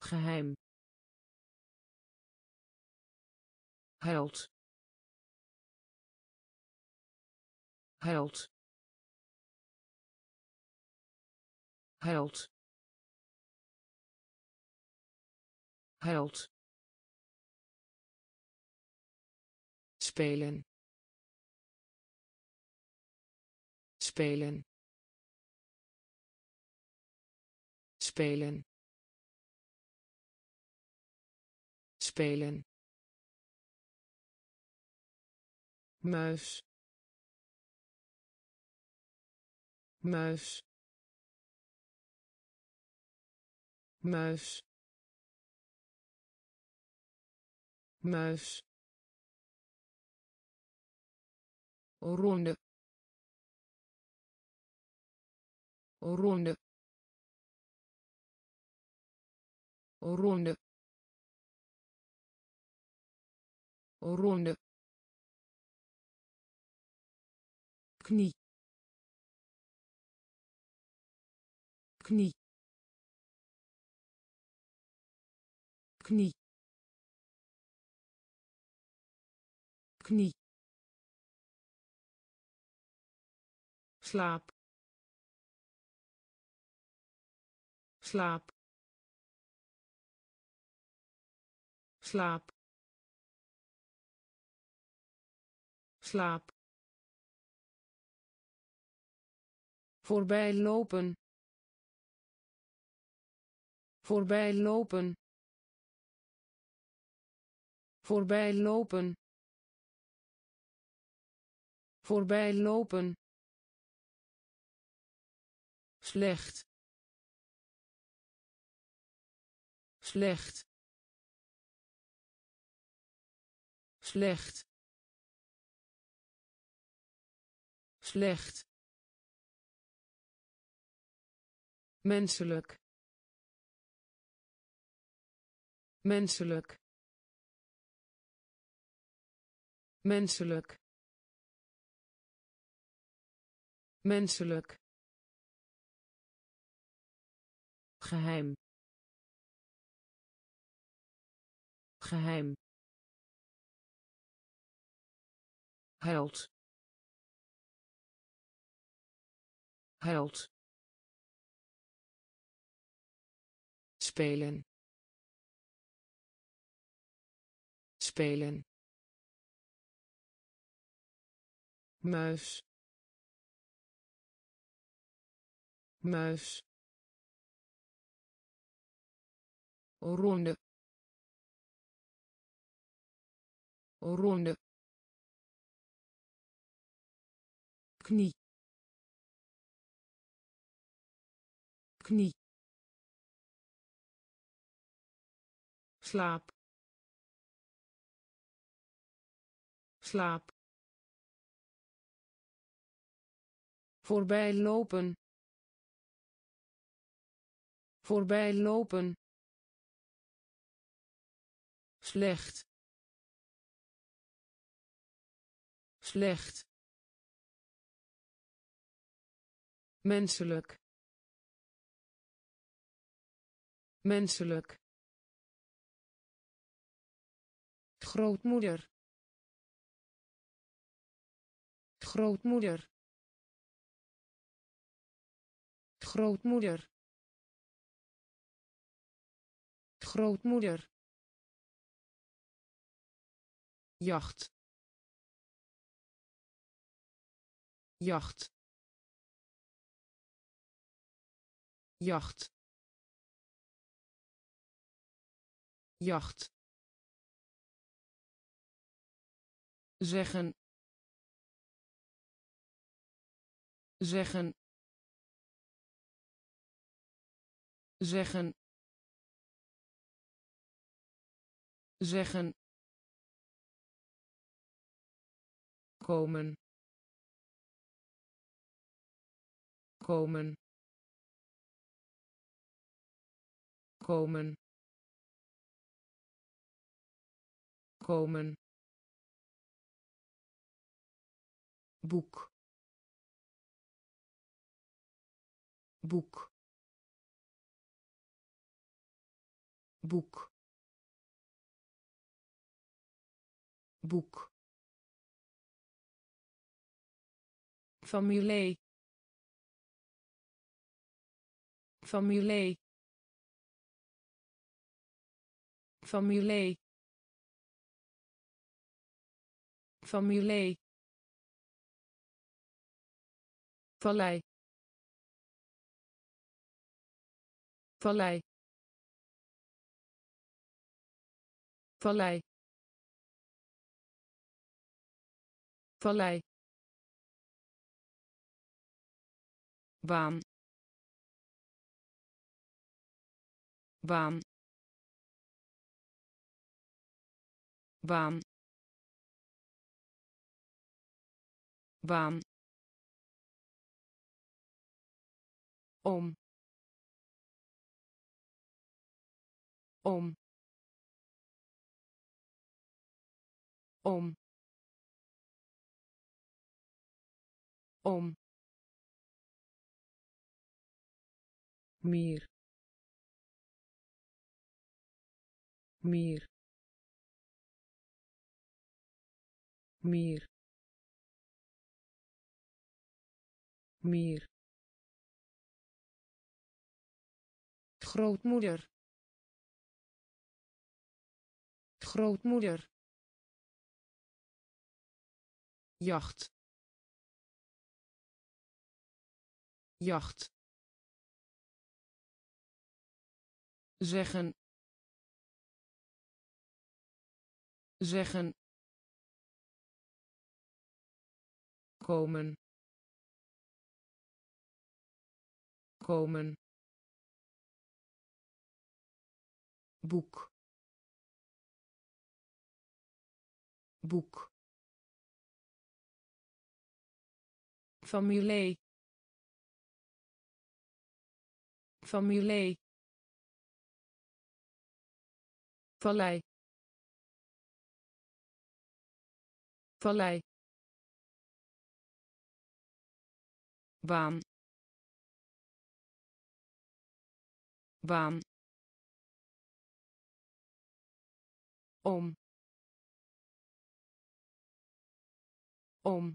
Geheim. Held. Held. Held. Held spelen. Spelen. Spelen. Spelen. Muis. Muis. Muis. Muis ronde. Ronde. Ronde. Ronde. Knie. Knie. Knie. Knie slaap. Slaap. Slaap. Slaap. Voorbij lopen. Voorbij lopen. Voorbij lopen. Voorbij lopen slecht. Slecht. Slecht. Slecht. Menselijk. Menselijk. Menselijk. Menselijk geheim. Geheim. Held. Held. Spelen. Spelen. Muis. Muis ronde. Ronde. Knie. Knie. Slaap. Slaap. Voorbij lopen. Voorbij lopen slecht. Slecht. Menselijk. Menselijk. Grootmoeder. Grootmoeder. Grootmoeder. Grootmoeder jacht. Jacht. Jacht. Jacht. Zeggen. Zeggen. Zeggen. Zeggen komen. Komen. Komen. Komen. Boek. Boek. Boek. Boek familie familie familie familie vallei vallei vallei vallei baan. Baan. Baan. Baan. Om. Om. Om. Om meer. Meer. Meer. Meer. Grootmoeder. Grootmoeder. Jacht. Jacht zeggen zeggen komen komen. Boek. Boek. Familie. Familie vallei. Vallei. Baan baan om. Om.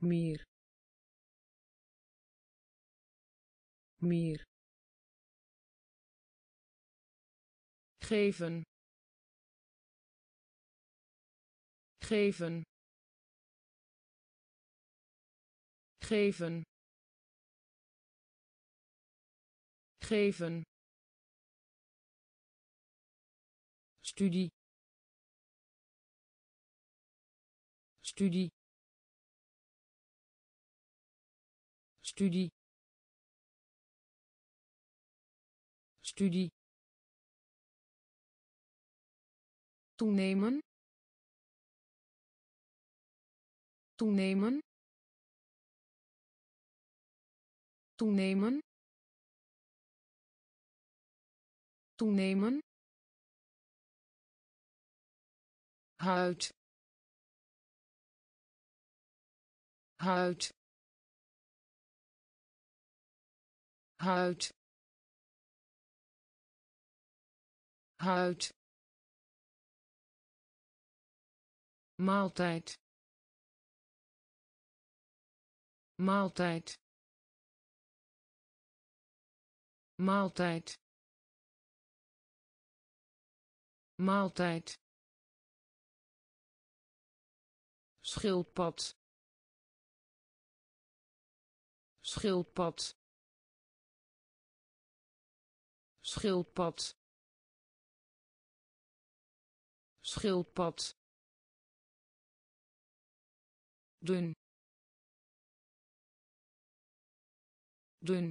Meer meer geven. Geven. Geven. Geven. Studie. Studie. Studie. Studie toenemen. Toenemen. Toenemen. Toenemen. Huid. Huid. Huid. Huid maaltijd. Maaltijd. Maaltijd. Maaltijd. Schildpad. Schildpad. Schildpad. Schildpad dun dun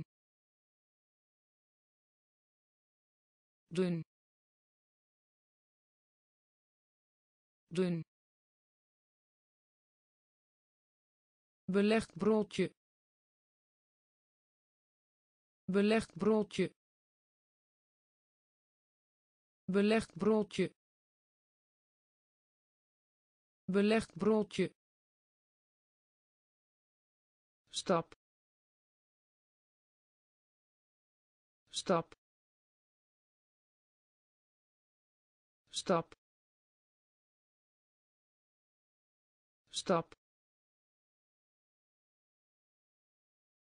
dun dun belegd broodje. Belegd broodje. Belegd broodje. Belegd broodje stap stap stap stap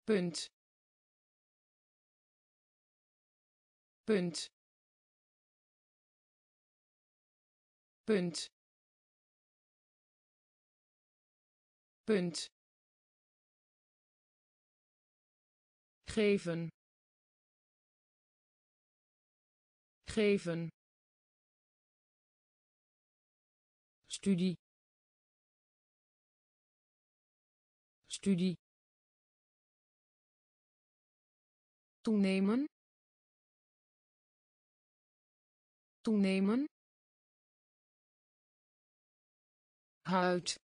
punt. Punt. Punt. Punt geven. Geven. Studie. Studie. Toenemen. Toenemen. Huid.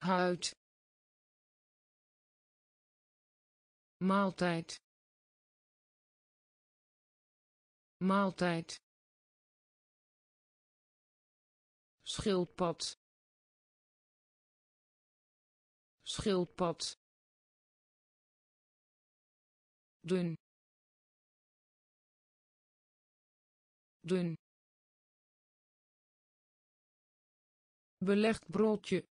Huid maaltijd. Maaltijd. Schildpad. Schildpad. Dun. Dun. Belegd broodje.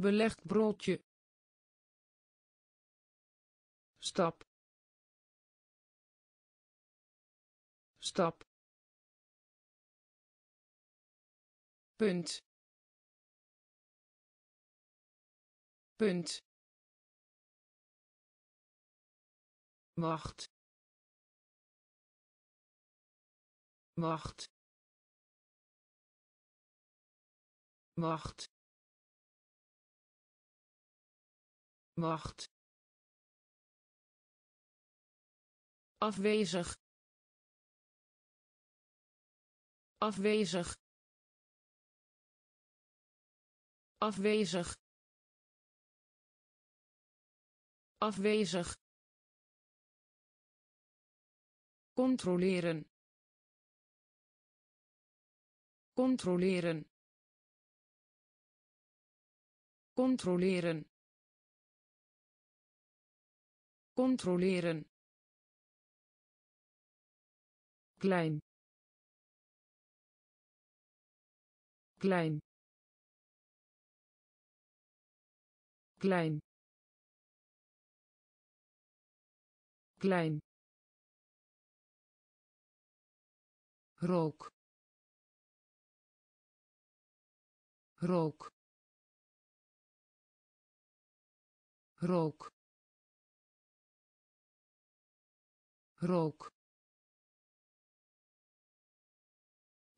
Belegd broodje stap stap punt. Punt. Wacht. Wacht. Wacht. Wacht afwezig. Afwezig. Afwezig. Afwezig. Controleren. Controleren. Controleren. Controleren klein. Klein. Klein. Klein. Rook. Rook. Rook. Rook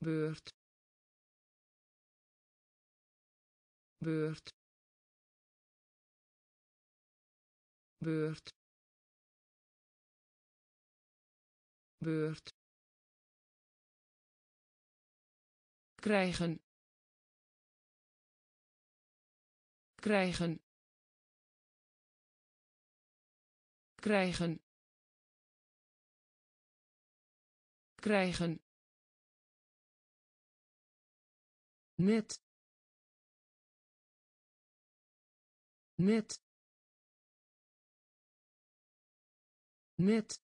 beurt beurt beurt beurt krijgen. Krijgen. Krijgen. Krijgen net net net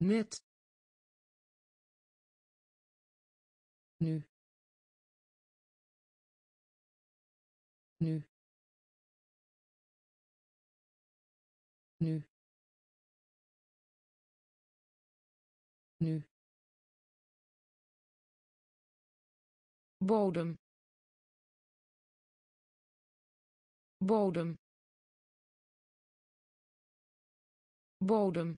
net nu. Nu. Nu. Nu bodem. Bodem. Bodem.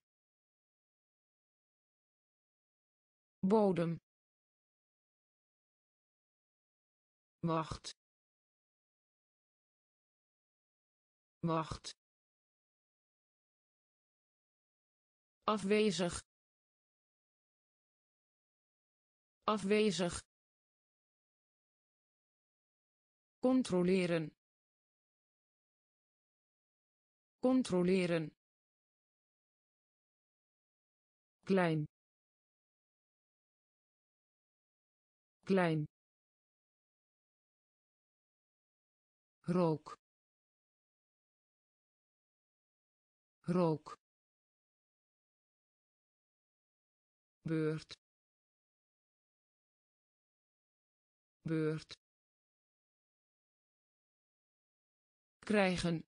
Bodem. Wacht. Wacht. Afwezig. Afwezig controleren. Controleren. Klein. Klein. Rook. Rook. Beurt. Beurt krijgen.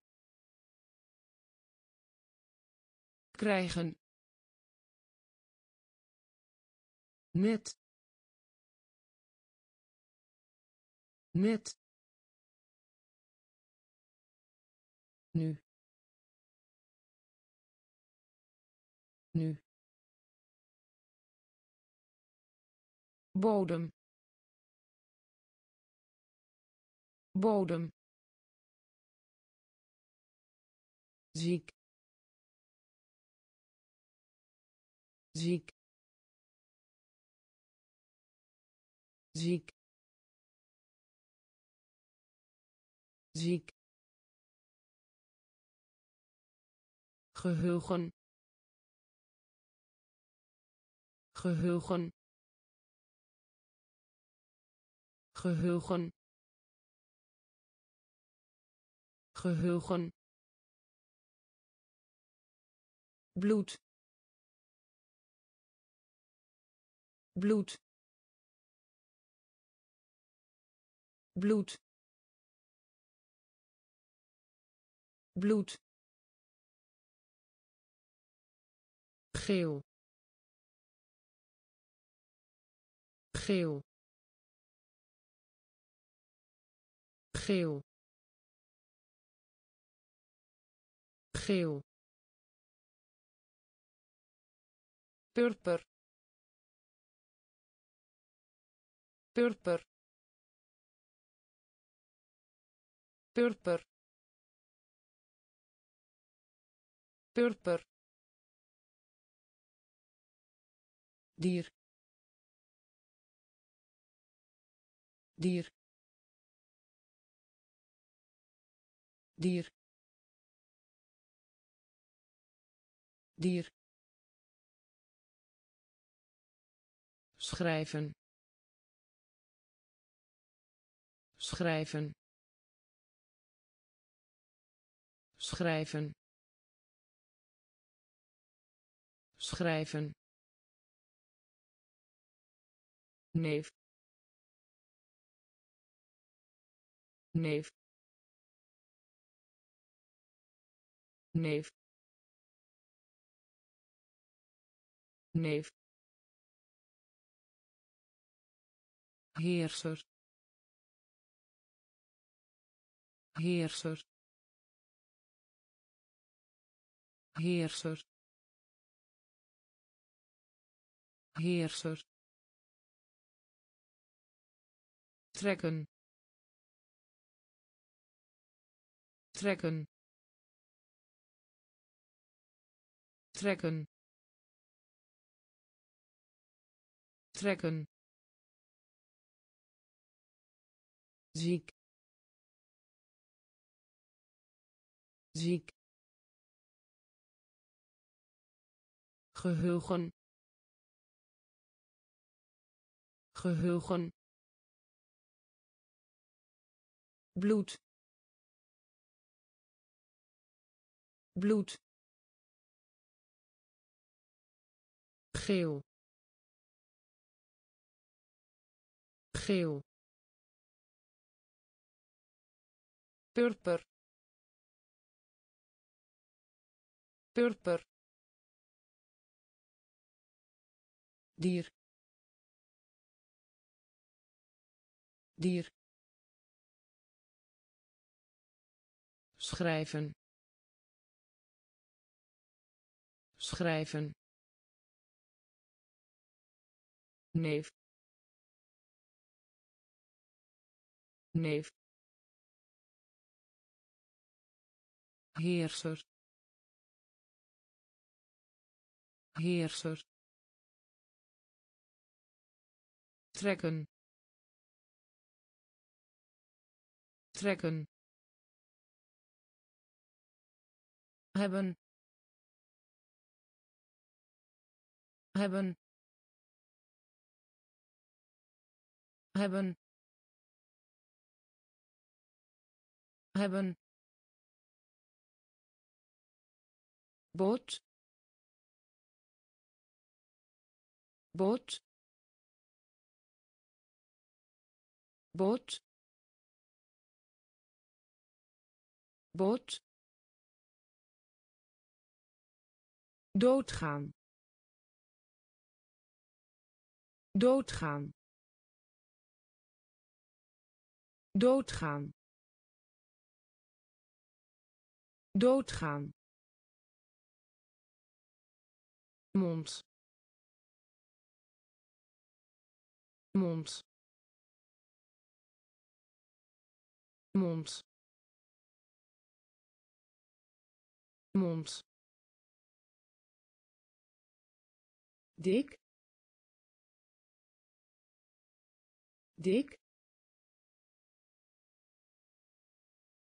Krijgen. Net net nu. Nu. Bodem. Bodem ziek. Ziek. Ziek. Ziek. Geheugen. Geheugen. Geheugen. Geheugen bloed. Bloed. Bloed. Bloed. Geel. Geel. Geel. Geel purper purper purper purper dier. Dier. Dier. Dier schrijven. Schrijven. Schrijven. Schrijven. Neef. Neef. Neef. Neef heerser. Heerser. Heerser. Heerser. Trekken. Trekken. Trekken. Trekken ziek. Ziek. Geheugen. Geheugen. Bloed. Bloed. Geel. Geel purper purper dier. Dier. Schrijven. Schrijven. Neef. Neef heerser. Heerser. Trekken. Trekken. Hebben. Hebben. Hebben. Hebben boot boot boot boot doodgaan. Doodgaan. Doodgaan. Doodgaan mond. Mond. Mond. Mond. Dik. Dik.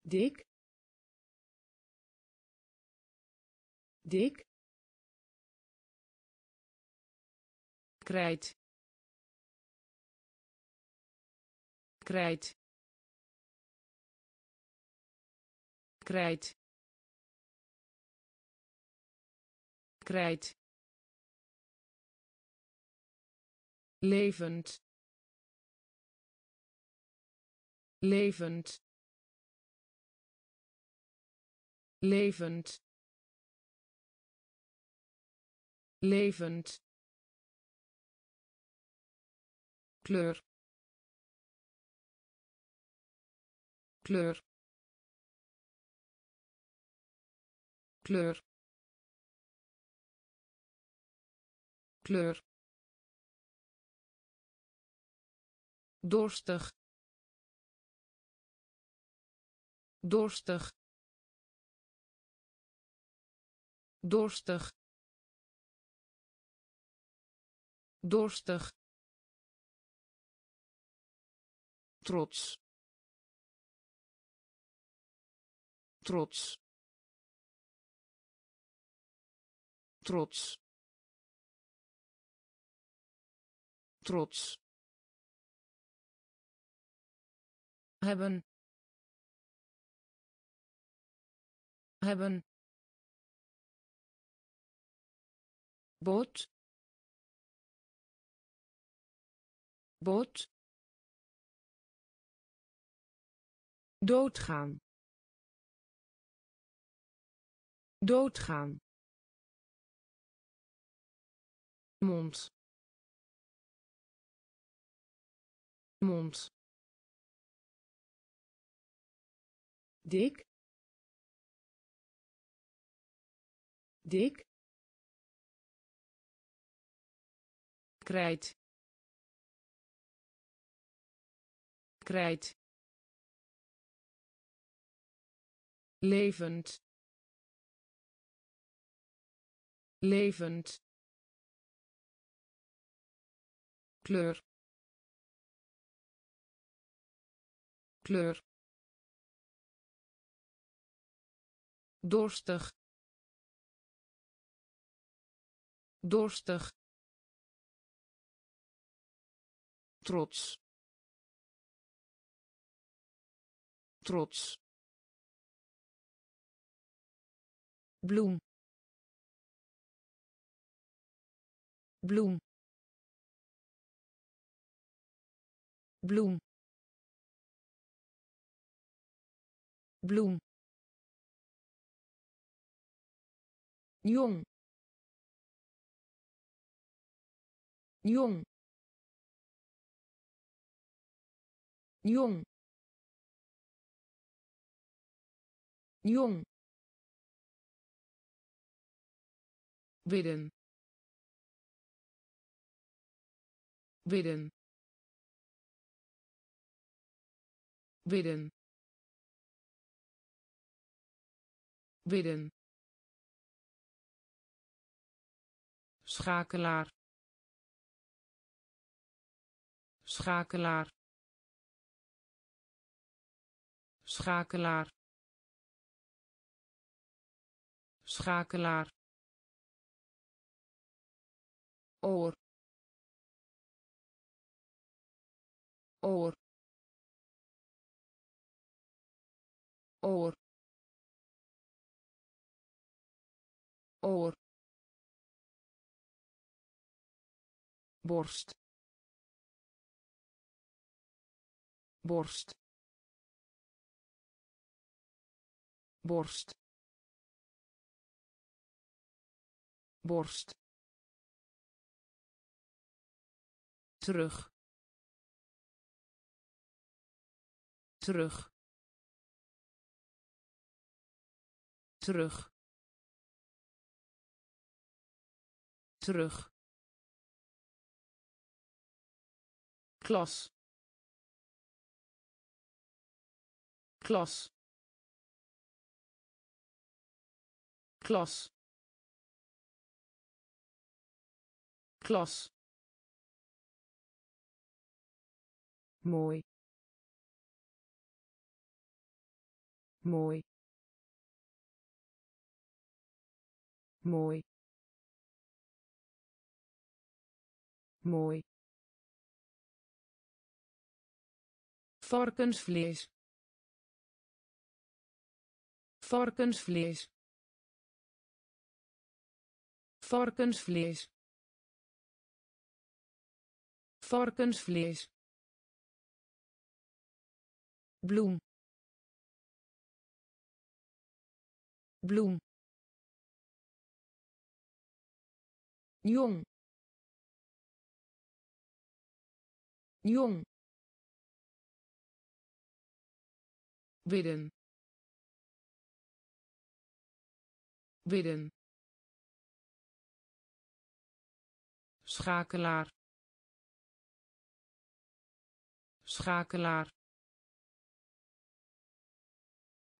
Dik. Dik krijt. Krijt. Krijt. Krijt. Levend. Levend. Levend. Levend kleur. Kleur. Kleur. Kleur. Dorstig. Dorstig. Dorstig. Dorstig trots. Trots. Trots. Trots. Hebben. Hebben. Boot. Boot doodgaan. Doodgaan. Mond. Mond. Dik. Dik. Krijt. Krijt levend levend kleur kleur dorstig dorstig trots trots bloem. Bloem. Bloem. Bloem. Jong. Jong. Jong. Jong bidden. Bidden. Bidden. Bidden. Schakelaar. Schakelaar. Schakelaar. Schakelaar oor. Oor. Oor. Oor. Borst. Borst. Borst. Borst terug. Terug. Terug. Terug. Klas. Klas. Klas. Klas mooi. Mooi. Mooi. Mooi. Varkensvlees. Varkensvlees. Varkensvlees. Varkensvlees bloem. Bloem. Jong. Jong. Bidden bidden schakelaar. Schakelaar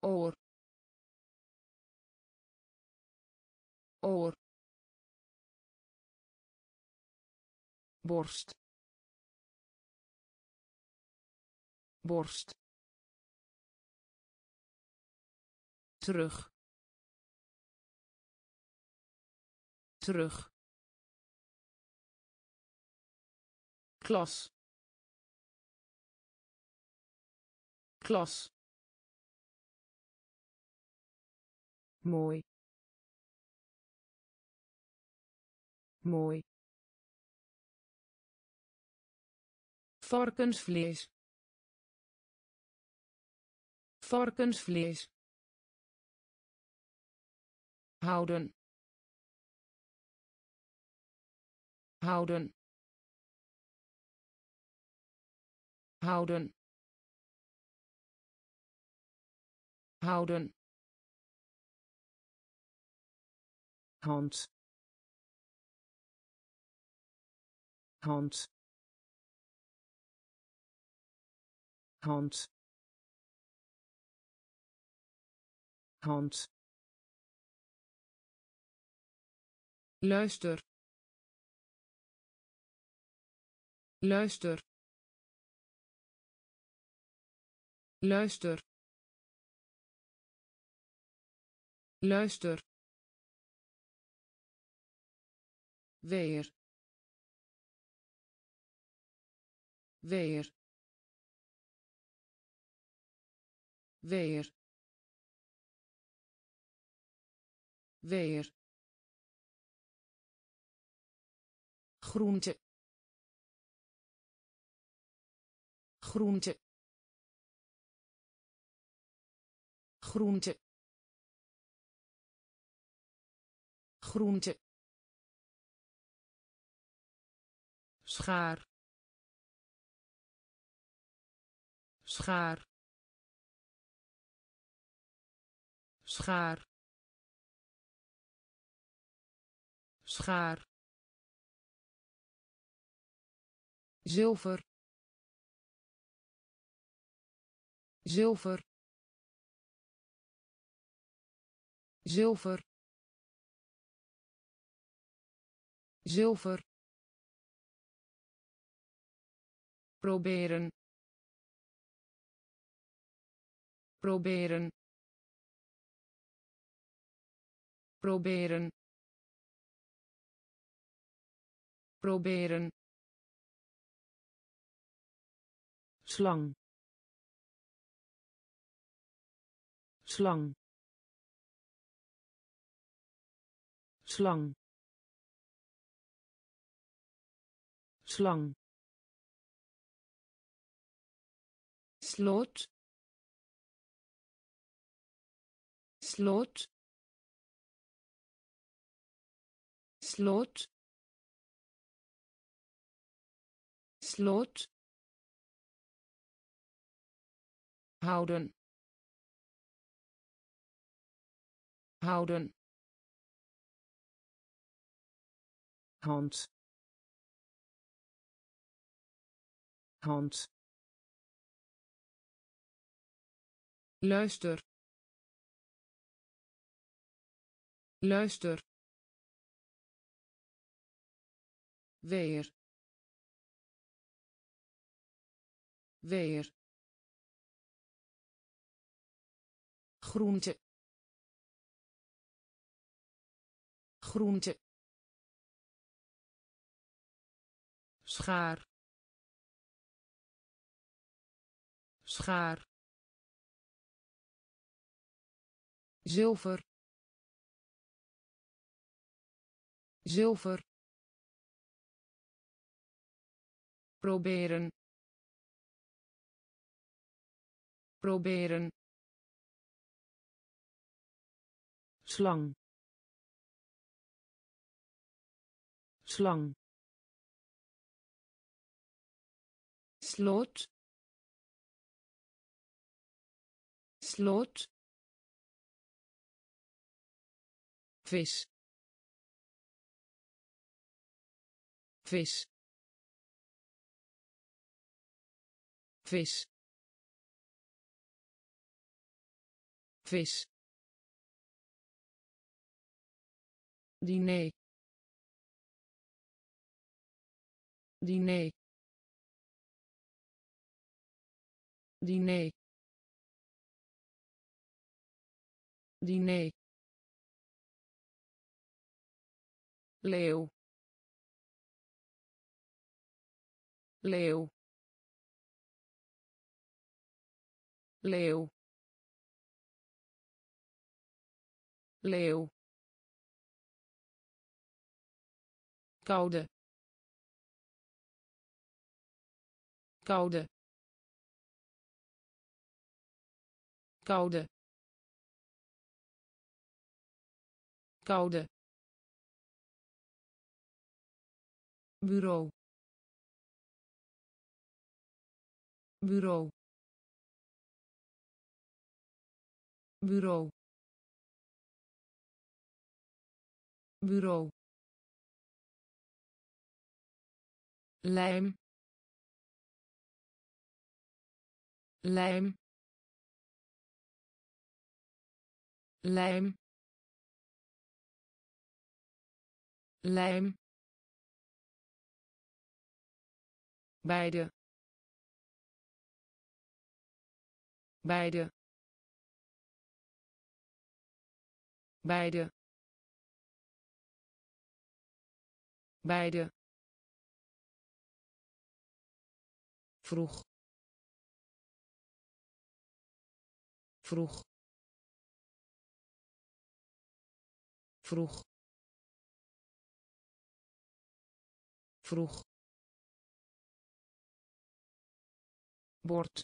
oor oor borst borst terug terug klas klas mooi. Mooi. Varkensvlees. Varkensvlees. Houden. Houden. Houden. Houden hand. Hand. Hand. Hand. Luister. Luister. Luister. Luister weer. Weer. Weer. Weer. Groente. Groente. Groente. Groente schaar. Schaar. Schaar. Schaar. Zilver. Zilver. Zilver. Zilver proberen. Proberen. Proberen. Proberen. Slang. Slang. Slang. Slang slot slot slot slot. Houden. Houden. Hand. Hand luister. Luister. Weer. Weer. Groente. Groente. Schaar. Schaar zilver. Zilver. Proberen. Proberen. Slang. Slang. Slot. Slot vis vis vis vis diner. Diner. Diner. Diner leeuw. Leeuw. Leeuw. Leeuw. Koude. Koude. Koude. Koude bureau. Bureau. Bureau. Bureau. Lijm. Lijm. Lijm. Lijm beide. Beide. Beide. Beide. Vroeg. Vroeg. Vroeg. Vroeg bord.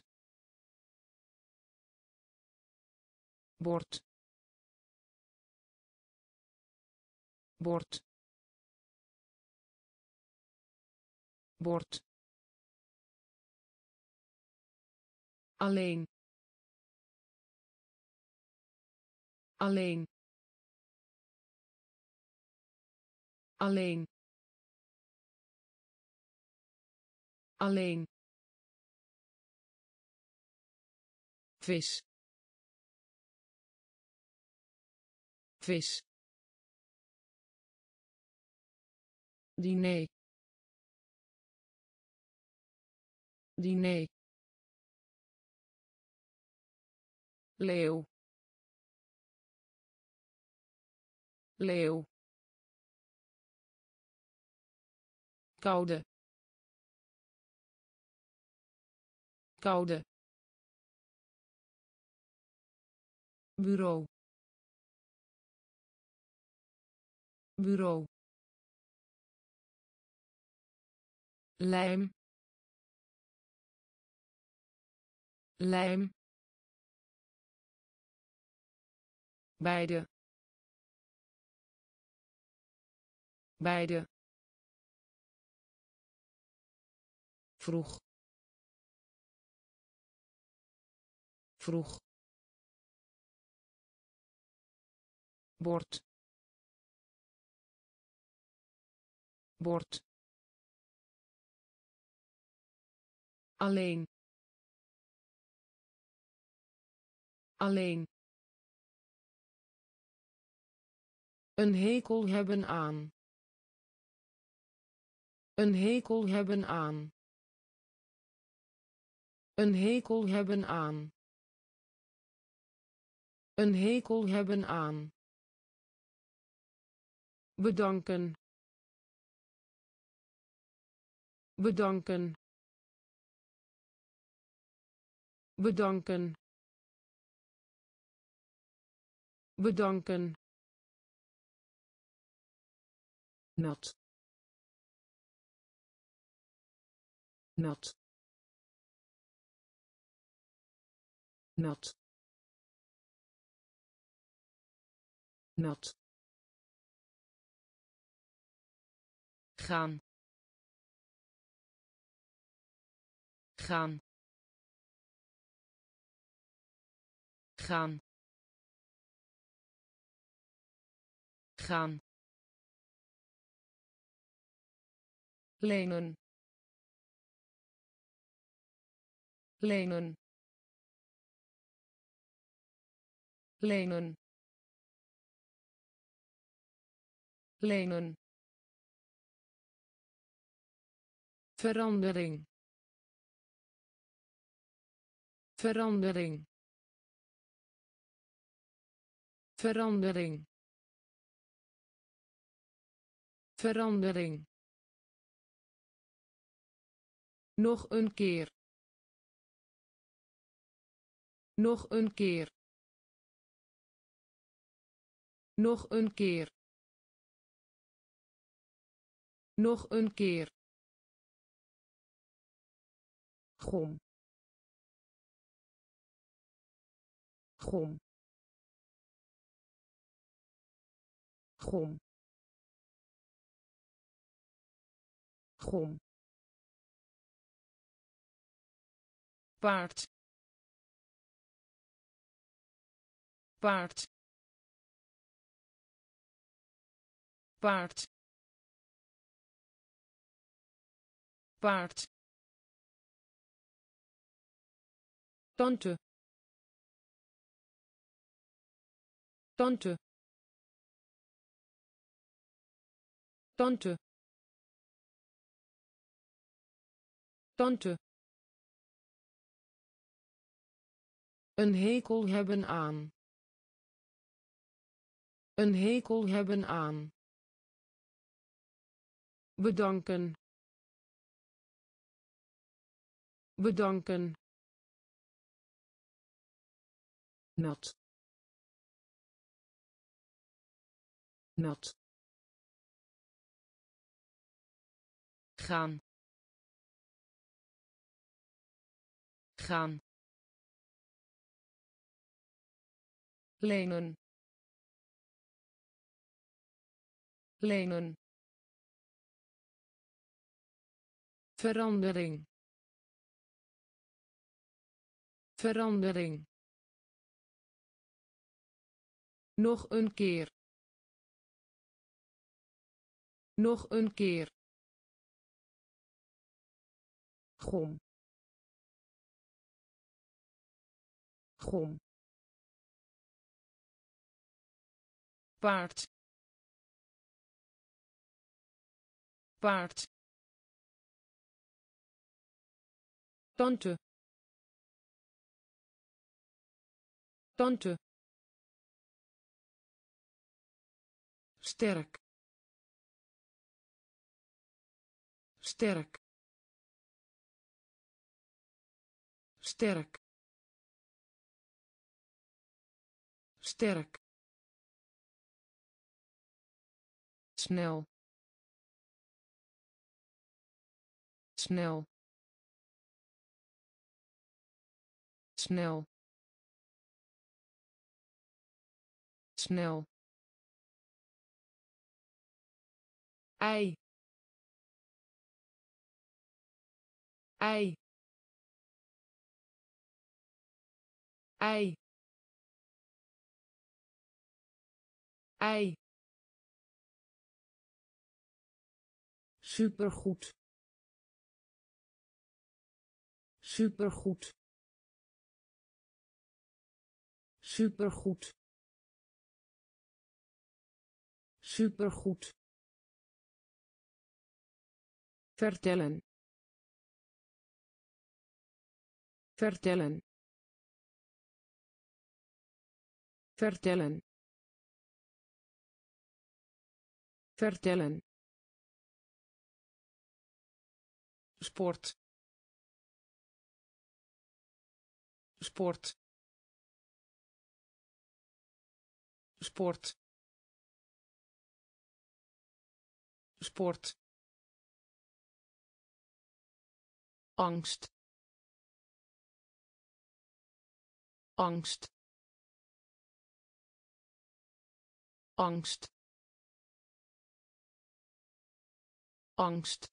Bord. Bord. Bord. Alleen. Alleen. Alleen. Alleen vis vis diner. Diner. Leeuw. Leeuw. Koude. Koude bureau bureau lijm lijm beide beide vroeg vroeg bord. Bord. Alleen. Alleen. Een hekel hebben aan. Een hekel hebben aan. Een hekel hebben aan. Een hekel hebben aan bedanken. Bedanken. Bedanken. Bedanken. Nat. Nat. Nat. Nat gaan. Gaan. Gaan. Gaan. Lenen. Lenen. Lenen. Lenen verandering. Verandering. Verandering. Verandering. Nog een keer. Nog een keer. Nog een keer. Nog een keer gom gom gom gom paard. Paard. Paard. Paard tante. Tante. Tante. Tante. Een hekel hebben aan. Een hekel hebben aan. Bedanken. Bedanken nat. Nat. Gaan. Gaan. Lenen. Lenen. Verandering. Verandering nog een keer. Nog een keer. Gom. Gom. Paard. Paard. Tante. Tante sterk. Sterk. Sterk. Sterk. Snel. Snel. Snel. Snel ei. Ei. Ei. Ei. Supergoed. Supergoed. Supergoed. Supergoed vertellen. Vertellen. Vertellen. Vertellen. Sport. Sport. Sport. Sport angst angst angst angst.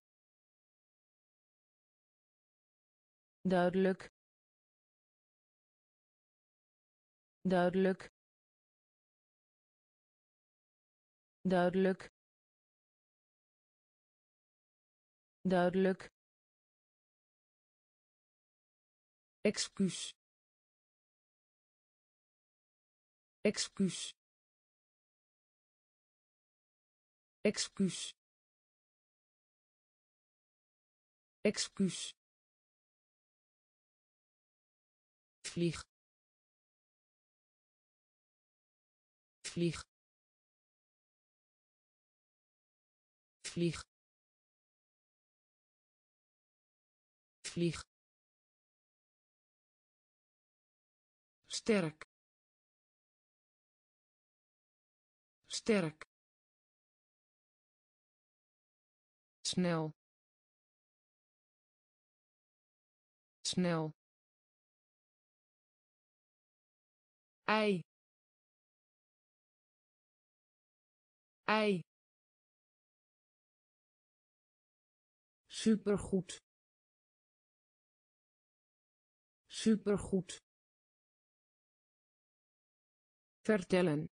Duidelijk. Duidelijk. Duidelijk. Duidelijk excuus. Excuus. Excuus. Excuus. Vlieg. Vlieg. Vlieg. Vlieg sterk. Sterk. Snel. Snel. Ei. Ei. Supergoed. Supergoed vertellen.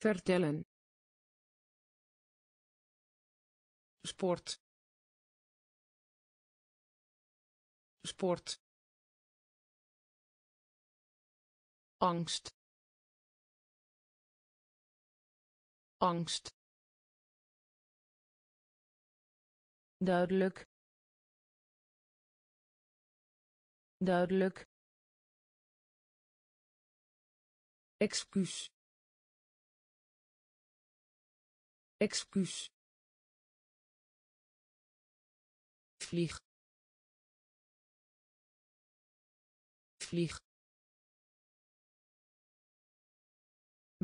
Vertellen. Sport. Sport. Angst. Angst. Duidelijk. Duidelijk excuus. Excuus. Vlieg. Vlieg.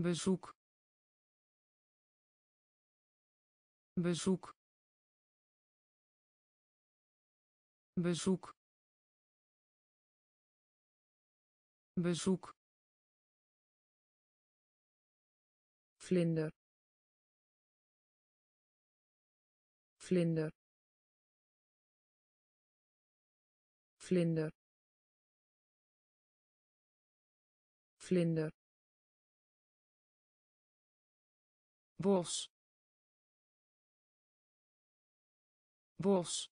Bezoek. Bezoek. Bezoek. Bezoek vlinder. Vlinder. Vlinder. Vlinder. Bos. Bos.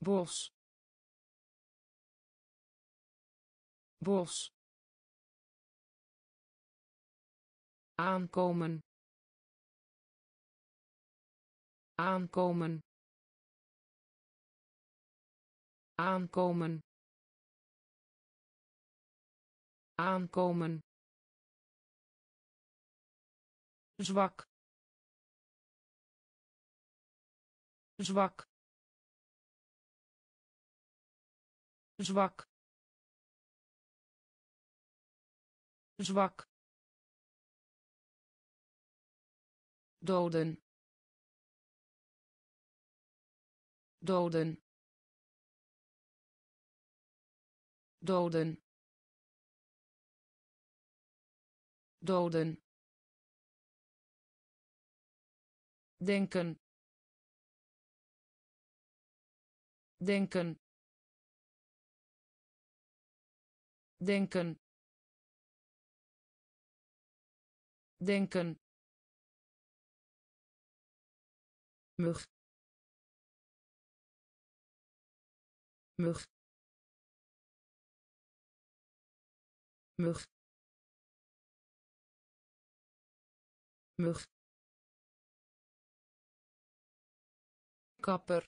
Bos. Bos aankomen. Aankomen. Aankomen. Aankomen. Zwak. Zwak. Zwak. Zwak doden. Doden. Doden. Doden. Denken. Denken. Denken. Denken mug. Mug. Mug. Mug. Kapper.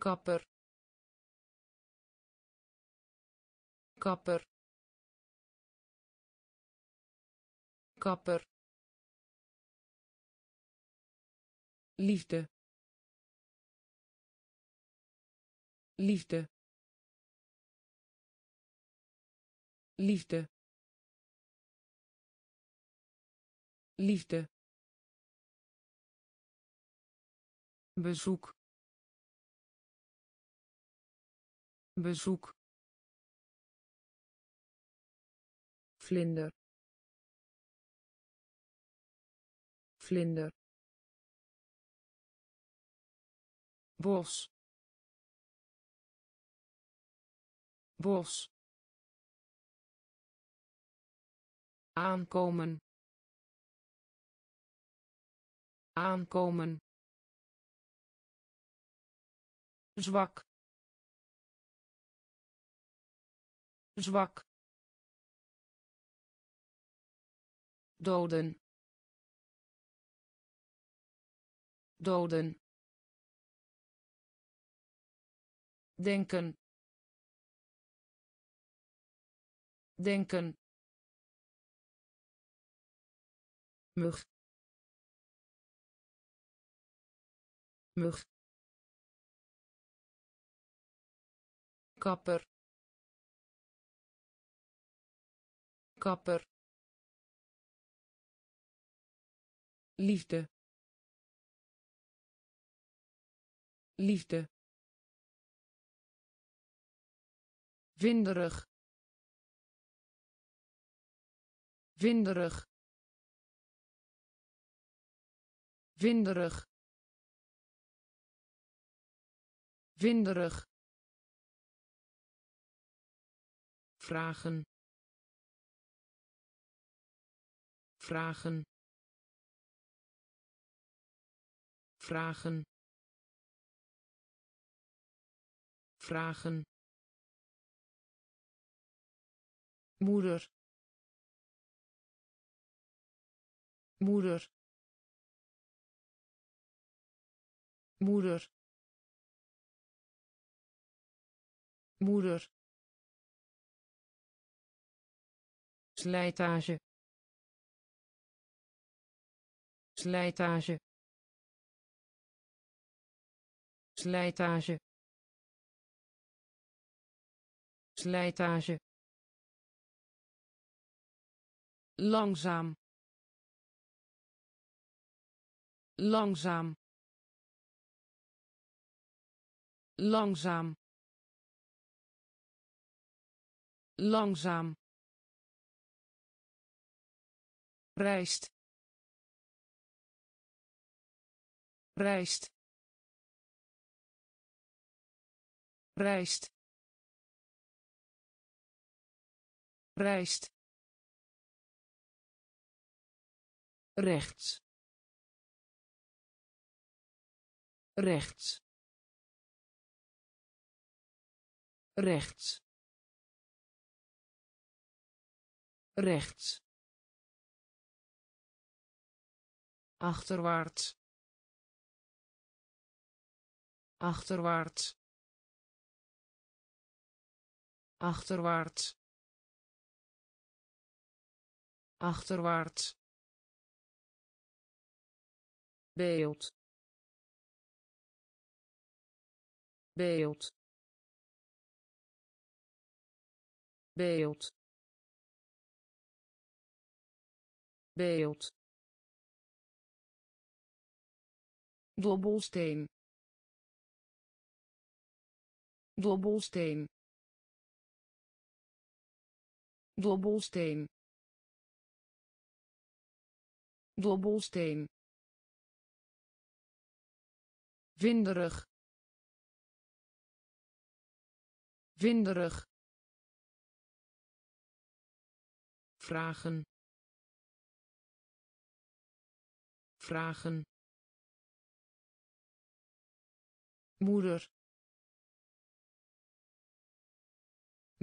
Kapper. Kapper. Kapper liefde. Liefde. Liefde. Liefde. Bezoek. Bezoek. Vlinder. Vlinder bos. Bos. Aankomen. Aankomen. Zwak. Zwak. Doden. Doden denken. Denken. Mug. Mug. Kapper. Kapper. Liefde. Liefde winderig winderig winderig winderig vragen. Vragen. Vragen. Vragen moeder. Moeder. Moeder. Moeder. Slijtage. Slijtage. Slijtage. Slijtage langzaam. Langzaam. Langzaam. Langzaam. Rijst rijst rijst rijst rechts. Rechts. Rechts. Rechts. Achterwaarts. Achterwaarts. Achterwaarts. Achterwaarts beeld. Beeld. Beeld. Beeld. Dobbelsteen. Dobbelsteen. Dobbelsteen. Dobbelsteen winderig winderig vragen. Vragen. Moeder.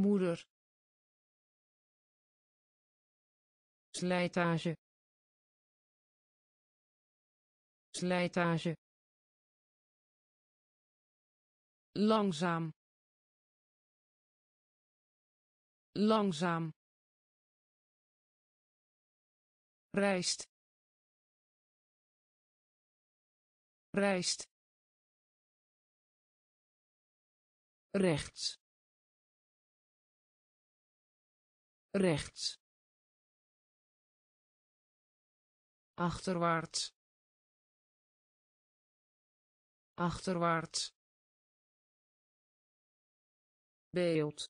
Moeder. Slijtage. Slijtage langzaam. Langzaam. Rijst rijst rechts. Rechts. Achterwaarts. Achterwaarts beeld.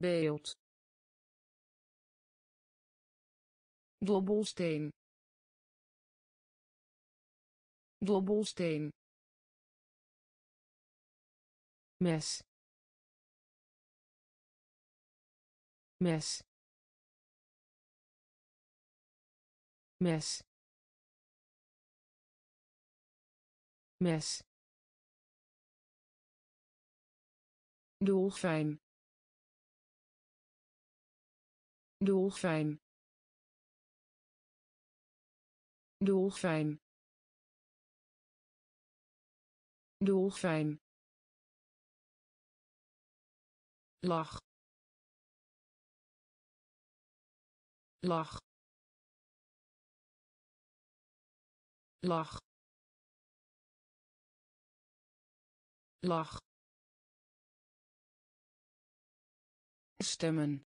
Beeld. Dobbelsteen. Dobbelsteen. Mes. Mes. Mes. Mes dolfijn dolfijn dolfijn dolfijn lach. Lach. Lach. Lach stemmen.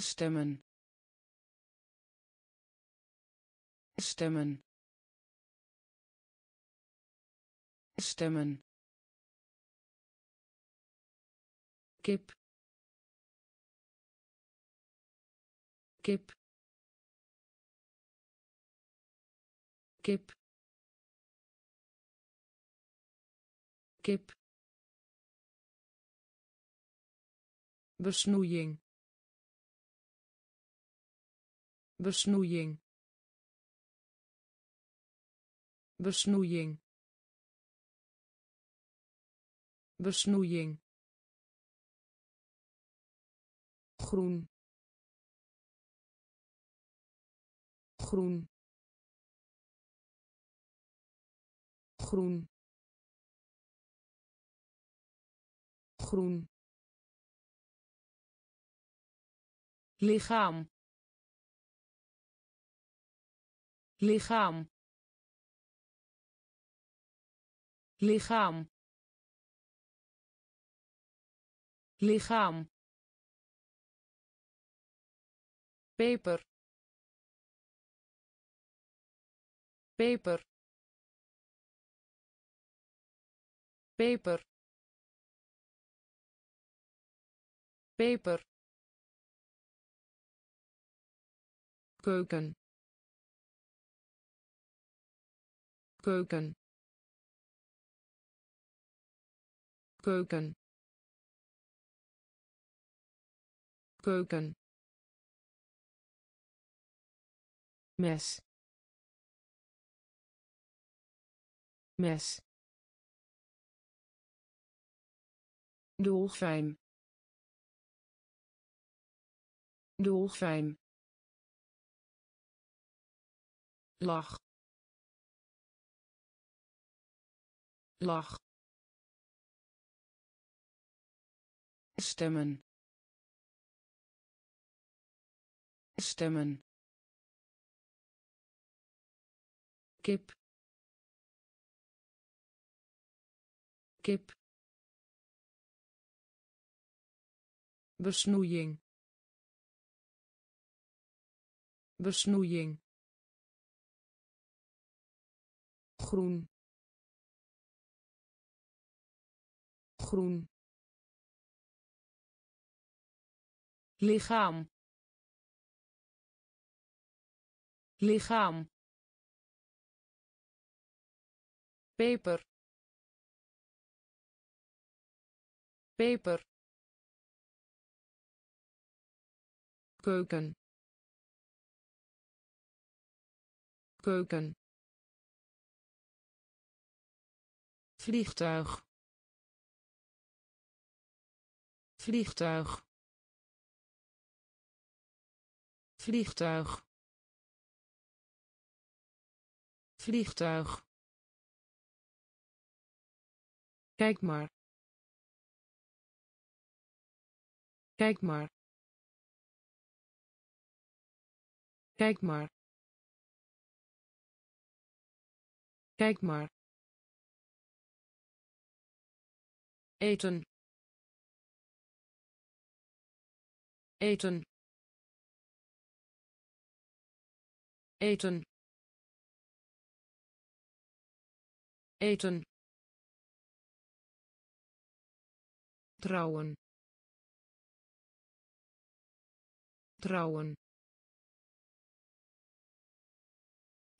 Stemmen. Stemmen. Stemmen. Kip. Kip. Kip. Kip besnoeiing. Besnoeiing. Besnoeiing. Besnoeiing. Groen. Groen. Groen. Groen lichaam. Lichaam. Lichaam. Lichaam. Peper. Peper. Peper. Peper keuken. Keuken. Keuken. Keuken. Mes. Mes. Dolfijn. Dolfijn lach. Lach. Stemmen. Stemmen. Kip. Kip. Besnoeiing. Besnoeiing groen. Groen. Lichaam. Lichaam. Peper. Peper. Keuken. Keuken vliegtuig vliegtuig vliegtuig vliegtuig Kijk maar. Kijk maar. Kijk maar. Kijk maar. Eten. Eten. Eten. Eten. trouwen trouwen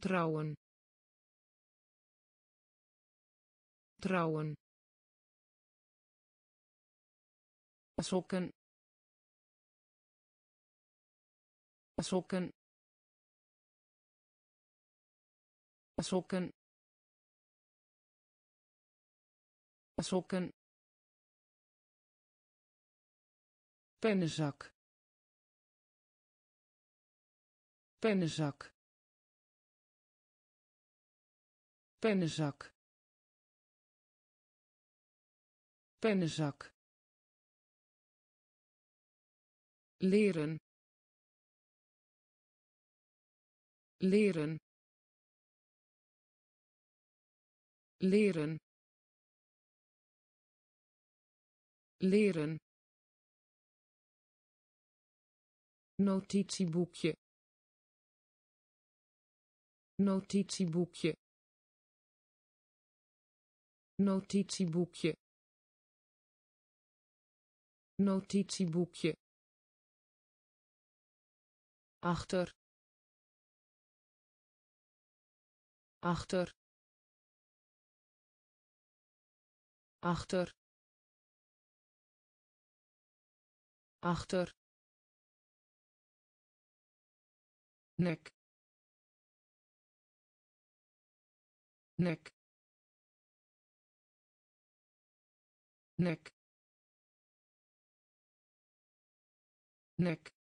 trouwen trouwen sokken sokken sokken sokken pennenzak pennenzak pennenzak. Pennenzak leren. Leren. Leren. Leren. Notitieboekje. Notitieboekje. Notitieboekje. Notitieboekje achter. Achter. Achter. Achter. Nek. Nek. Nek. Nek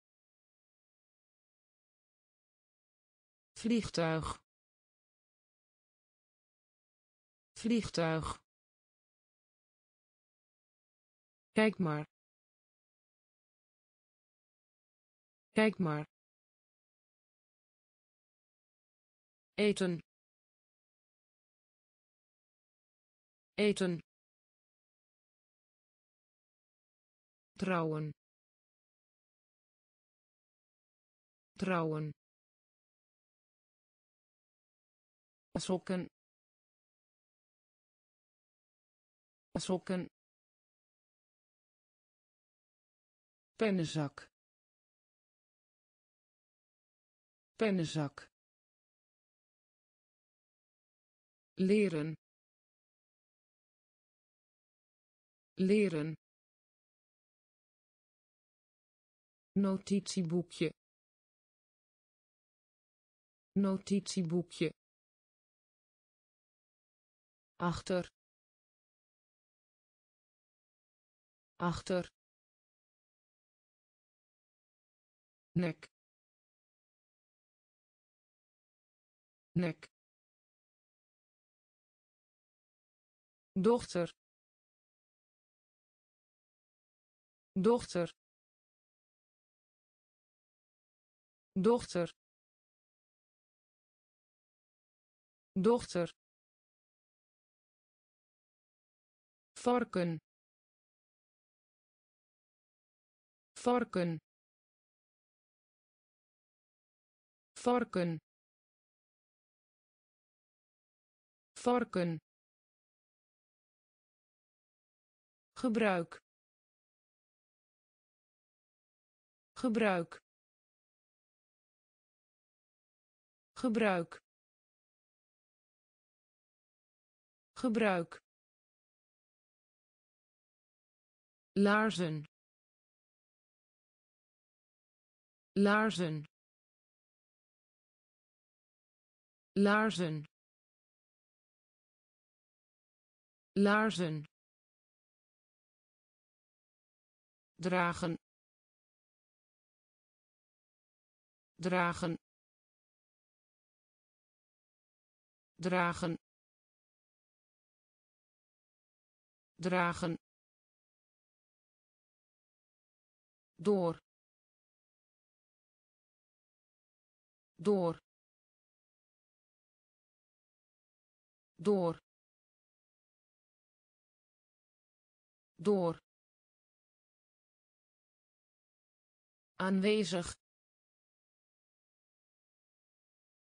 vliegtuig. Vliegtuig. Kijk maar. Kijk maar. Eten. Eten. Trouwen. Trouwen sokken sokken pennenzak pennenzak leren leren notitieboekje notitieboekje achter. Achter. Nek. Nek. Dochter. Dochter. Dochter. Dochter varken varken varken varken gebruik. Gebruik. Gebruik. Gebruik laarzen. Laarzen. Laarzen. Laarzen. Dragen. Dragen. Dragen. Dragen door door door door. Aanwezig.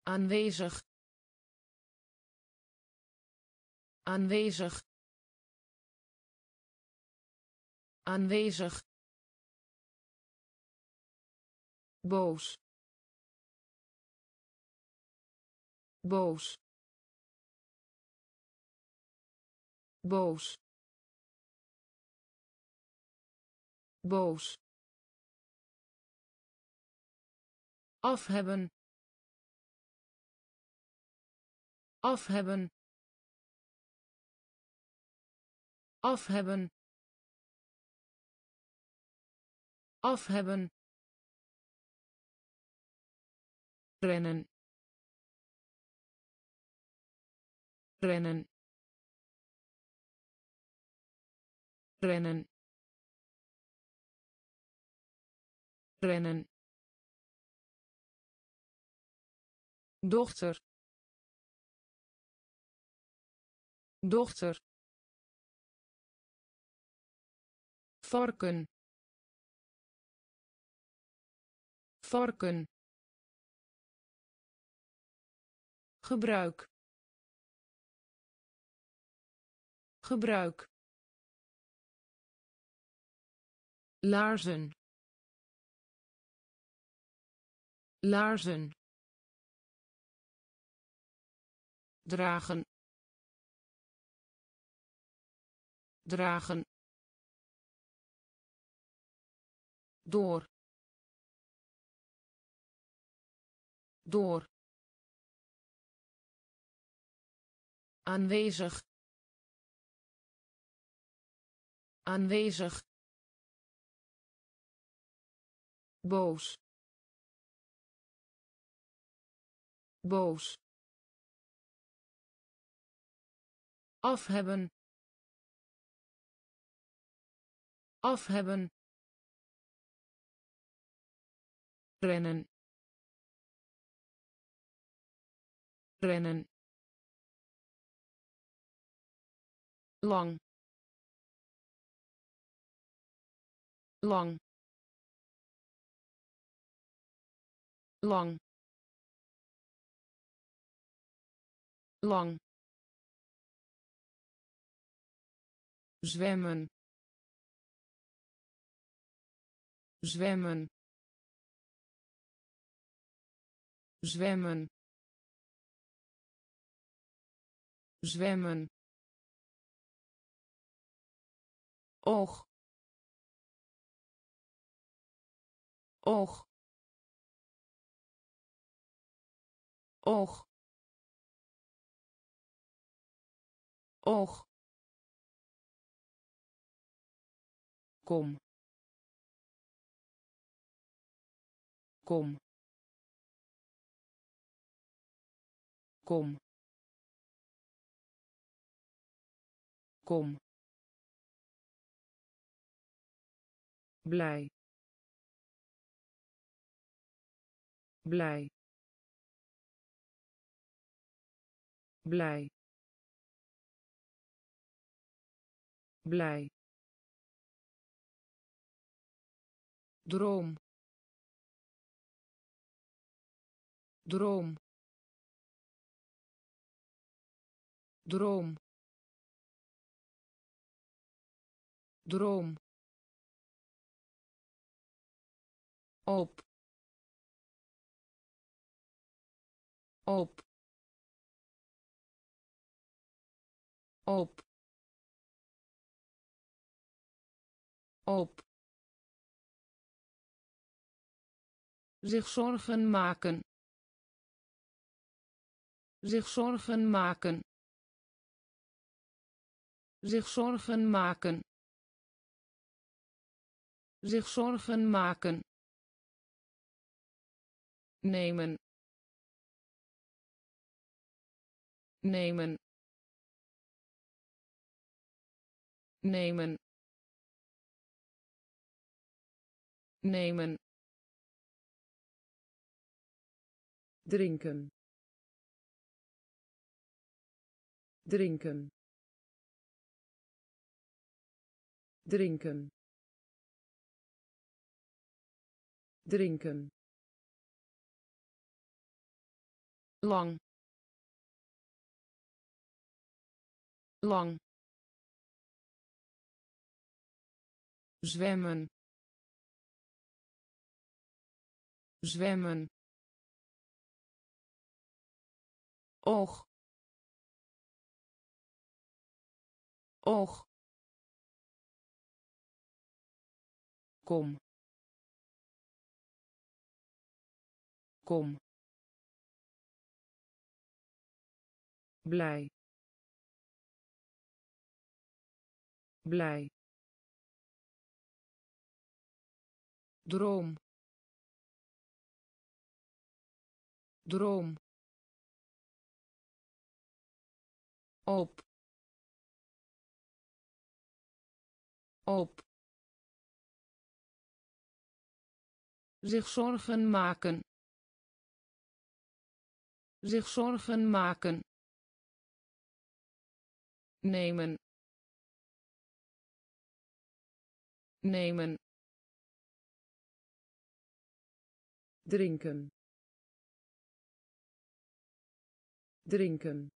Aanwezig. Aanwezig. Aanwezig boos. Boos. Boos. Boos. Af hebben. Af hebben rennen. Rennen. Rennen. Rennen. Dochter. Dochter. Varken. Varken gebruik. Gebruik. Laarzen. Laarzen. Dragen. Dragen. Door. Door aanwezig. Aanwezig. Boos. Boos. Af hebben. Af hebben. Rennen. Rennen lang. Lang. Lang. Lang. Zwemmen. Zwemmen. Zwemmen. Zwemmen oog oog oog oog kom. Kom. Kom. Kom blij. Blij. Blij. Blij. Droom. Droom. Droom. Droom op. Op. Op. Op. Zich zorgen maken. Zich zorgen maken. Zich zorgen maken. Zich zorgen maken nemen. Nemen. Nemen. Nemen. Drinken. Drinken. Drinken. Drinken lang. Lang. Zwemmen. Zwemmen. Oog oog kom. Kom blij. Blij. Droom. Droom. Op. Op. Zich zorgen maken. Zich zorgen maken nemen. Nemen. Drinken. Drinken